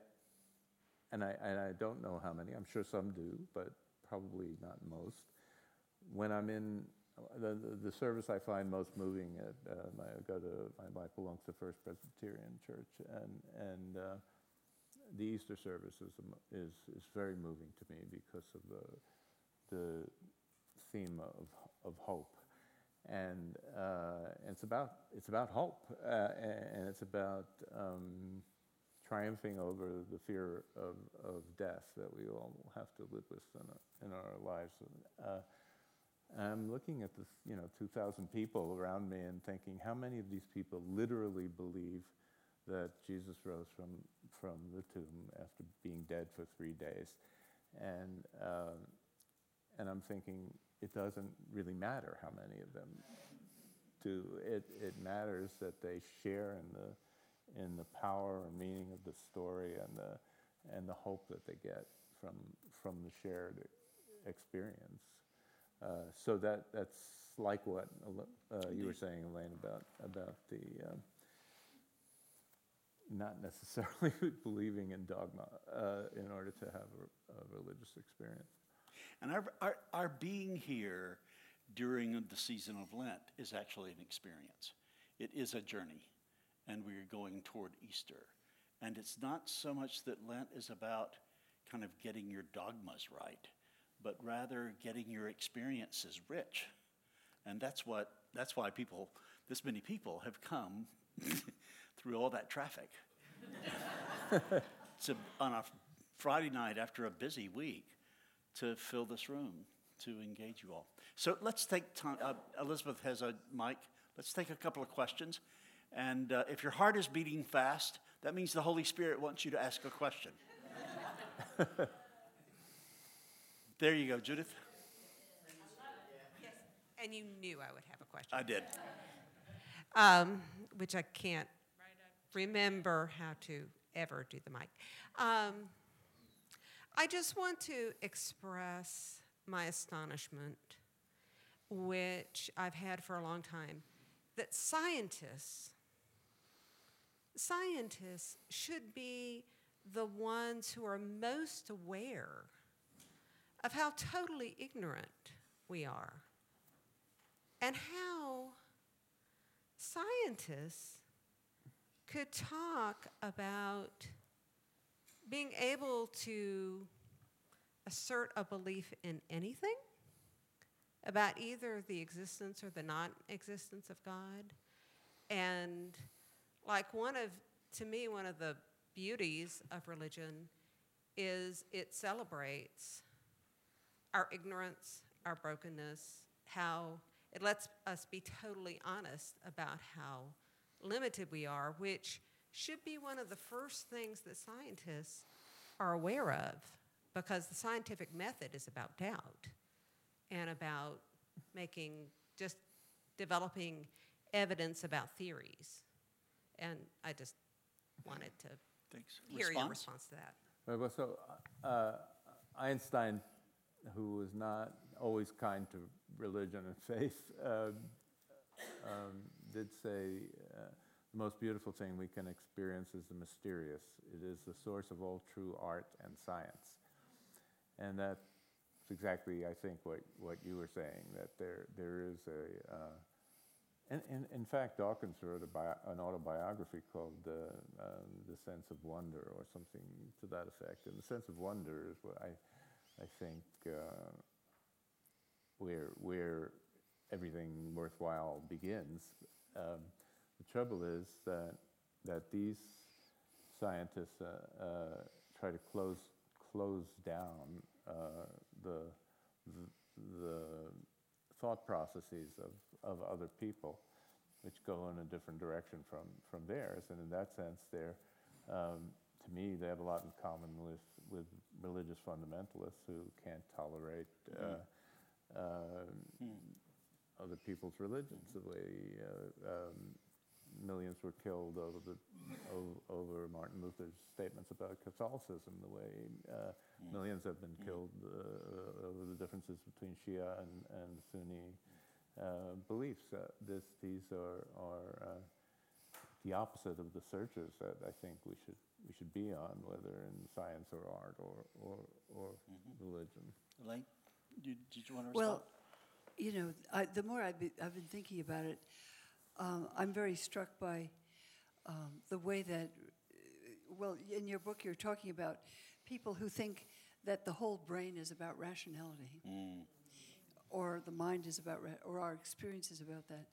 and I, and I don't know how many, I'm sure some do, but probably not most. When I'm in the, the, service I find most moving at, uh, my, I go to, my wife belongs to First Presbyterian Church, and, and uh, the Easter service is, is, is very moving to me because of the, the theme of, of hope. And uh, it's, about, it's about hope, uh, and it's about um, triumphing over the fear of, of death that we all have to live with in, our- in our lives. Uh, I'm looking at the, you know, 2,000 people around me and thinking, how many of these people literally believe that Jesus rose from, from the tomb after being dead for three days? And, um, and I'm thinking, it doesn't really matter how many of them do. It, it matters that they share in the, in the power and meaning of the story and the, and the hope that they get from, from the shared experience. Uh, so that, that's like what uh, you were saying, Elaine, about, about the um, not necessarily believing in dogma uh, in order to have a, a religious experience. And our, our, our being here during the season of Lent is actually an experience. It is a journey, and we're going toward Easter. And it's not so much that Lent is about kind of getting your dogmas right, but rather getting your experiences rich. And that's what that's why people, this many people, have come through all that traffic to, on a Friday night after a busy week to fill this room, to engage you all. So let's take time. Uh, Elizabeth has a mic. Let's take a couple of questions. And uh, if your heart is beating fast, that means the Holy Spirit wants you to ask a question. there you go, Judith. Yes, and you knew I would have a question. I did. um, which I can't remember how to ever do the mic. Um, I just want to express my astonishment, which I've had for a long time, that scientists, scientists should be the ones who are most aware of how totally ignorant we are and how scientists could talk about being able to assert a belief in anything about either the existence or the non existence of God. And, like, one of, to me, one of the beauties of religion is it celebrates our ignorance, our brokenness, how it lets us be totally honest about how limited we are, which should be one of the first things that scientists are aware of because the scientific method is about doubt and about making just developing evidence about theories. And I just wanted to Thanks. hear your Response? response to that. Well, well, so uh, Einstein, who was not always kind to religion and faith, uh, um, did say uh, the most beautiful thing we can experience is the mysterious. It is the source of all true art and science. And that's exactly, I think, what, what you were saying, that there, there is a, uh, and, and in fact, Dawkins wrote bio, an autobiography called uh, um, The Sense of Wonder or something to that effect. And the sense of wonder is what I, I think uh, where, where everything worthwhile begins. Um, the trouble is that, that these scientists uh, uh, try to close, close down uh, the, the, the thought processes of, of other people, which go in a different direction from, from theirs. And in that sense, they're, um, to me, they have a lot in common with, with religious fundamentalists who can't tolerate uh, uh, other people's religions, the way uh, um, millions were killed over, the, over, over Martin Luther's statements about Catholicism, the way uh, millions have been killed uh, over the differences between Shia and, and Sunni uh, beliefs. Uh, this, these are, are uh, the opposite of the searches that I think we should, we should be on, whether in science or art or, or, or religion. Elaine, did, did you want to Well, you know, I, the more I've been, I've been thinking about it, um, I'm very struck by um, the way that, well, in your book, you're talking about people who think that the whole brain is about rationality, or the mind is about, ra- or our experience is about that.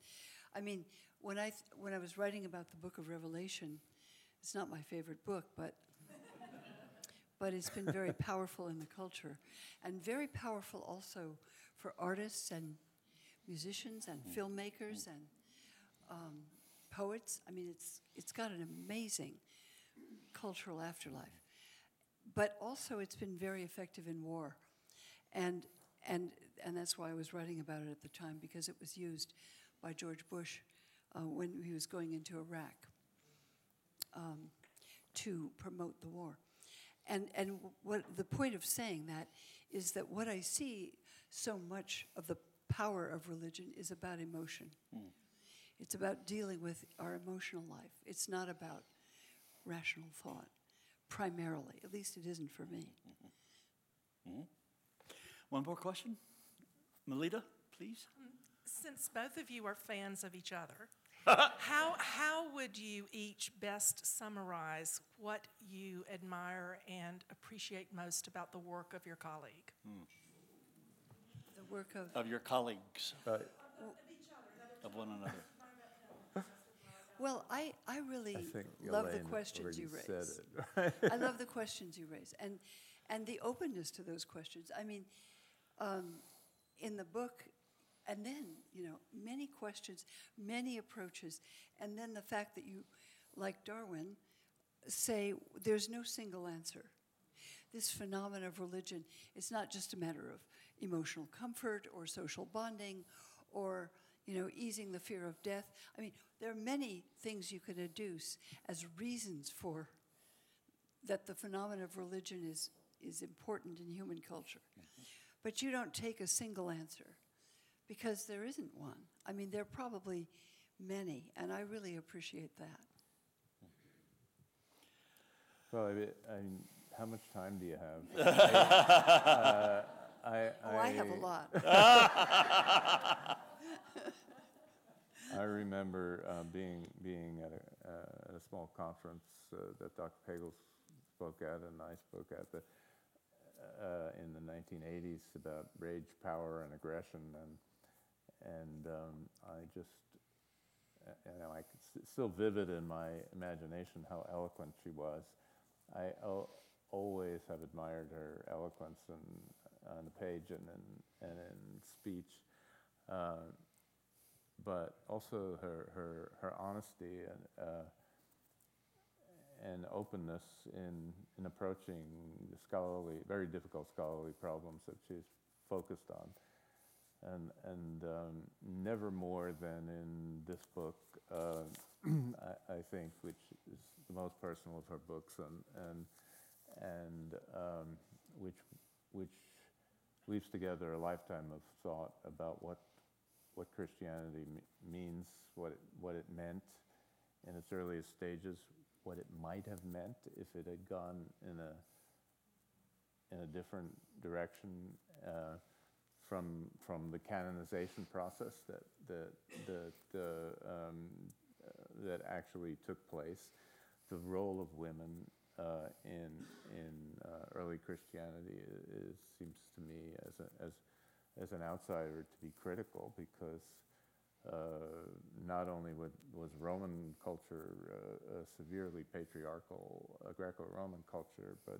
I mean, when I th- when I was writing about the Book of Revelation, it's not my favorite book, but but it's been very powerful in the culture. And very powerful also for artists and musicians and filmmakers and um, poets. I mean, it's, it's got an amazing cultural afterlife. But also, it's been very effective in war. And, and, and that's why I was writing about it at the time, because it was used by George Bush uh, when he was going into Iraq um, to promote the war. And, and what the point of saying that is that what I see so much of the power of religion is about emotion. It's about dealing with our emotional life. It's not about rational thought, primarily. At least it isn't for me. One more question? Melita, please. Since both of you are fans of each other, how, how would you each best summarize what you admire and appreciate most about the work of your colleague? The work of, Of your colleagues, Uh, of one another. Well, I, I really I think love the questions you raise. it. I love the questions you raise and, and the openness to those questions. I mean, um, in the book, and then, you know, many questions, many approaches, and then the fact that you, like Darwin, say there's no single answer. This phenomenon of religion is not just a matter of emotional comfort or social bonding or, you know, easing the fear of death. I mean, there are many things you can adduce as reasons for that the phenomenon of religion is, is important in human culture. But you don't take a single answer because there isn't one. I mean, there are probably many, and I really appreciate that. Well, I mean, I mean, how much time do you have? Uh, I, Oh, I have a lot. I remember uh, being, being at a, uh, a small conference uh, that Dr. Pagels spoke at and I spoke at the, uh, in the 1980s about rage, power, and aggression. And, and um, I just, you know, I still vivid in my imagination how eloquent she was. I al- always have admired her eloquence and, on the page and in, and in speech. Uh, but also her, her, her honesty and, uh, and openness in, in approaching the scholarly, very difficult scholarly problems that she's focused on. And, and um, never more than in this book, uh, I, I think, which is the most personal of her books, and, and, and um, which, which weaves together a lifetime of thought about what what Christianity me- means, what it, what it meant in its earliest stages, what it might have meant if it had gone in a in a different direction uh, from from the canonization process that that that uh, um, uh, that actually took place, the role of women uh, in in uh, early Christianity is, seems to me as a, as as an outsider to be critical because uh, not only was, Roman culture uh, a severely patriarchal, uh, Greco-Roman culture, but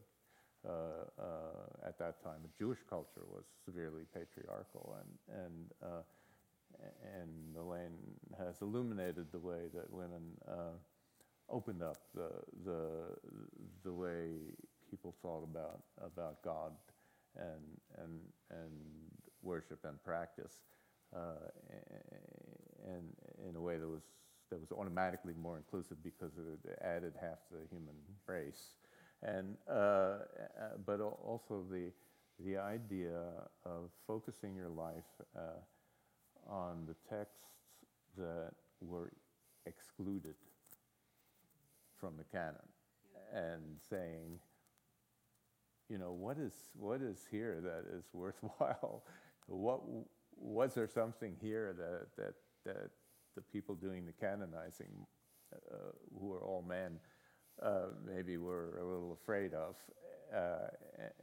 uh, uh, at that time, the Jewish culture was severely patriarchal, and and uh, and Elaine has illuminated the way that women opened up the the the way people thought about about God and and and worship and practice, uh, and in a way that was that was automatically more inclusive because it added half the human race, and uh, uh, but also the the idea of focusing your life uh, on the texts that were excluded from the canon, and saying you know, what is, what is here that is worthwhile? What, was there something here that, that, that the people doing the canonizing, uh, who are all men, uh, maybe were a little afraid of? Uh,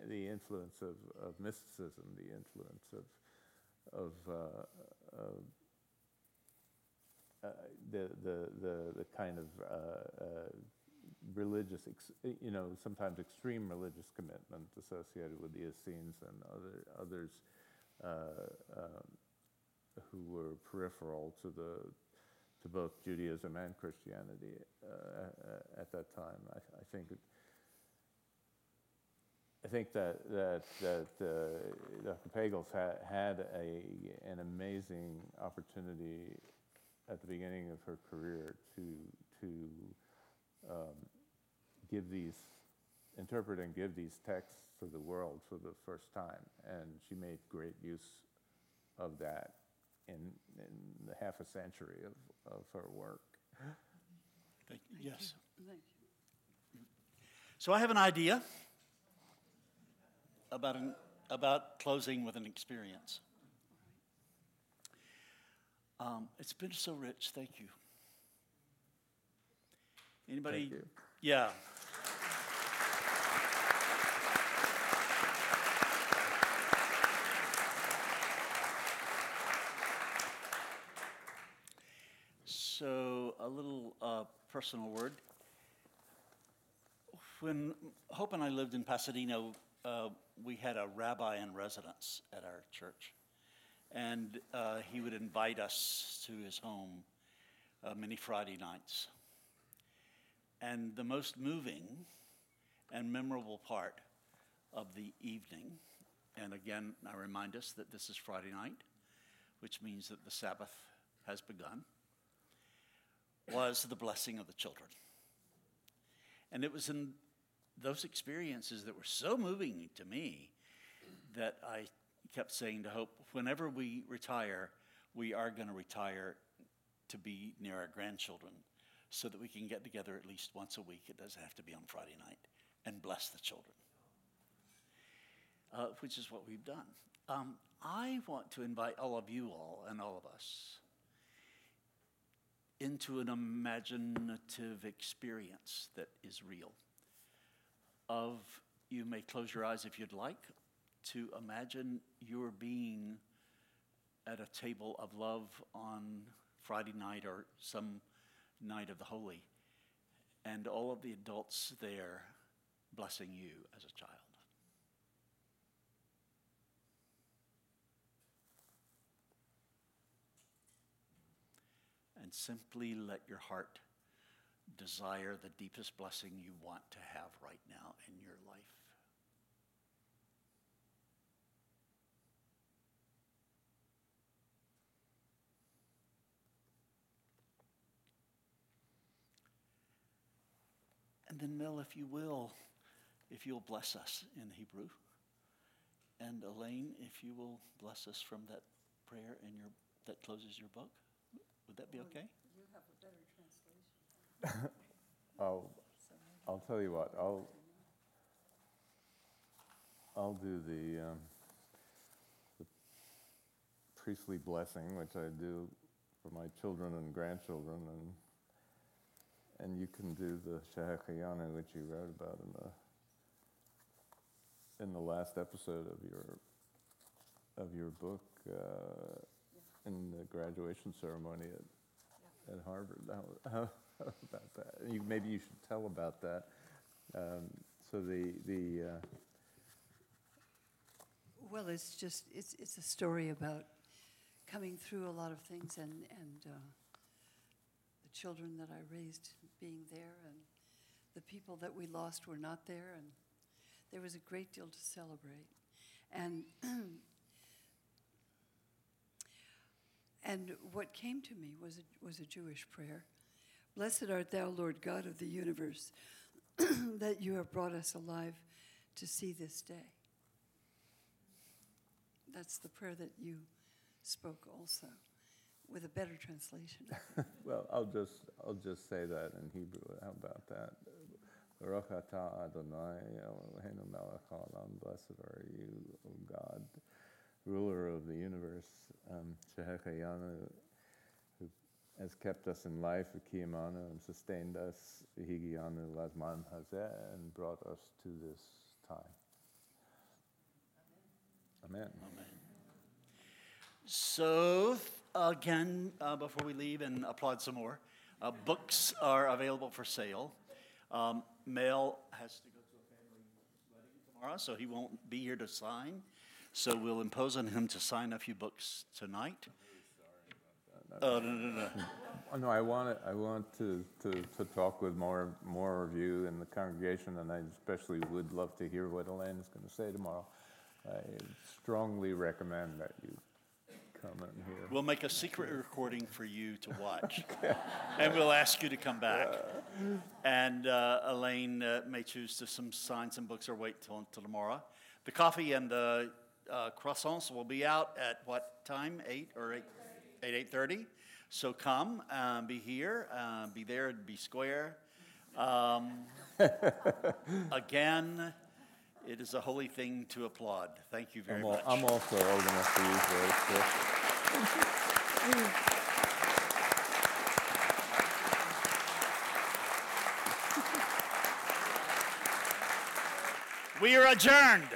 the influence of, of mysticism, the influence of, of, uh, uh, the, the, the, the kind of uh, religious, ex- you know, sometimes extreme religious commitment associated with the Essenes and other, others who were peripheral to the to both Judaism and Christianity uh, at that time. I, I think. I think that that that uh, Dr. Pagels ha- had a an amazing opportunity at the beginning of her career to to um, give these, interpret and give these texts to the world for the first time. And she made great use of that in, in the half a century of, of her work. Thank you. Yes. Thank you. So I have an idea about, an, about closing with an experience. Um, it's been so rich. Thank you. Anybody? Thank you. Yeah. So So, a little uh, personal word. When Hope and I lived in Pasadena, uh, we had a rabbi in residence at our church. And uh, he would invite us to his home uh, many Friday nights. And the most moving and memorable part of the evening, and again, I remind us that this is Friday night, which means that the Sabbath has begun, was the blessing of the children. And it was in those experiences that were so moving to me that I kept saying to Hope, whenever we retire, we are going to retire to be near our grandchildren so that we can get together at least once a week. It doesn't have to be on Friday night and bless the children, uh, which is what we've done. Um, I want to invite all of you all and all of us into an imaginative experience that is real. Of you may close your eyes if you'd like to imagine your being at a table of love on Friday night or some night of the holy, and all of the adults there blessing you as a child. And simply let your heart desire the deepest blessing you want to have right now in your life. And then, Mel, if you will, if you'll bless us in Hebrew. And Elaine, if you will bless us from that prayer in your that closes your book. Would that be okay? You have a better translation. I'll, I'll tell you what, I'll, I'll do the, um, the priestly blessing, which I do for my children and grandchildren, and, and you can do the Shehecheyanu, which you wrote about in the, in the last episode of your, of your book, uh, in the graduation ceremony at, at Harvard. How, how about that? You, maybe you should tell about that. Um, so the the uh, Well, it's just it's it's a story about coming through a lot of things and and uh, the children that I raised being there and the people that we lost were not there and there was a great deal to celebrate and and what came to me was a, was a Jewish prayer. Blessed art thou, Lord God of the universe, that you have brought us alive to see this day. That's the prayer that you spoke also, with a better translation. well, I'll just I'll just say that in Hebrew. How about that? Baruch Adonai Eloheinu melech haolam. Blessed are you, O God, ruler of the universe. Um, Shehecheyanu, who has kept us in life, Kiyamanu, and sustained us, Higiyanu Lazman Hazeh, and brought us to this time. Amen. Amen. So, again, uh, before we leave and applaud some more, uh, books are available for sale. Um, Mel has to go to a family wedding tomorrow, so he won't be here to sign. So we'll impose on him to sign a few books tonight. Oh, no, no, no. Oh, no, I want it, I want to, to, to talk with more, more of you in the congregation, and I especially would love to hear what Elaine is going to say tomorrow. I strongly recommend that you come and hear. We'll make a secret recording for you to watch, and we'll ask you to come back. And uh, Elaine uh, may choose to some sign some books or wait till, till tomorrow. The coffee and the uh, croissants will be out at what time? Eight or eight? Eight eight thirty. So come, um, be here, uh, be there, be square. Um, again, it is a holy thing to applaud. Thank you very I'm, al- much. I'm also old enough to use those. so- we are adjourned.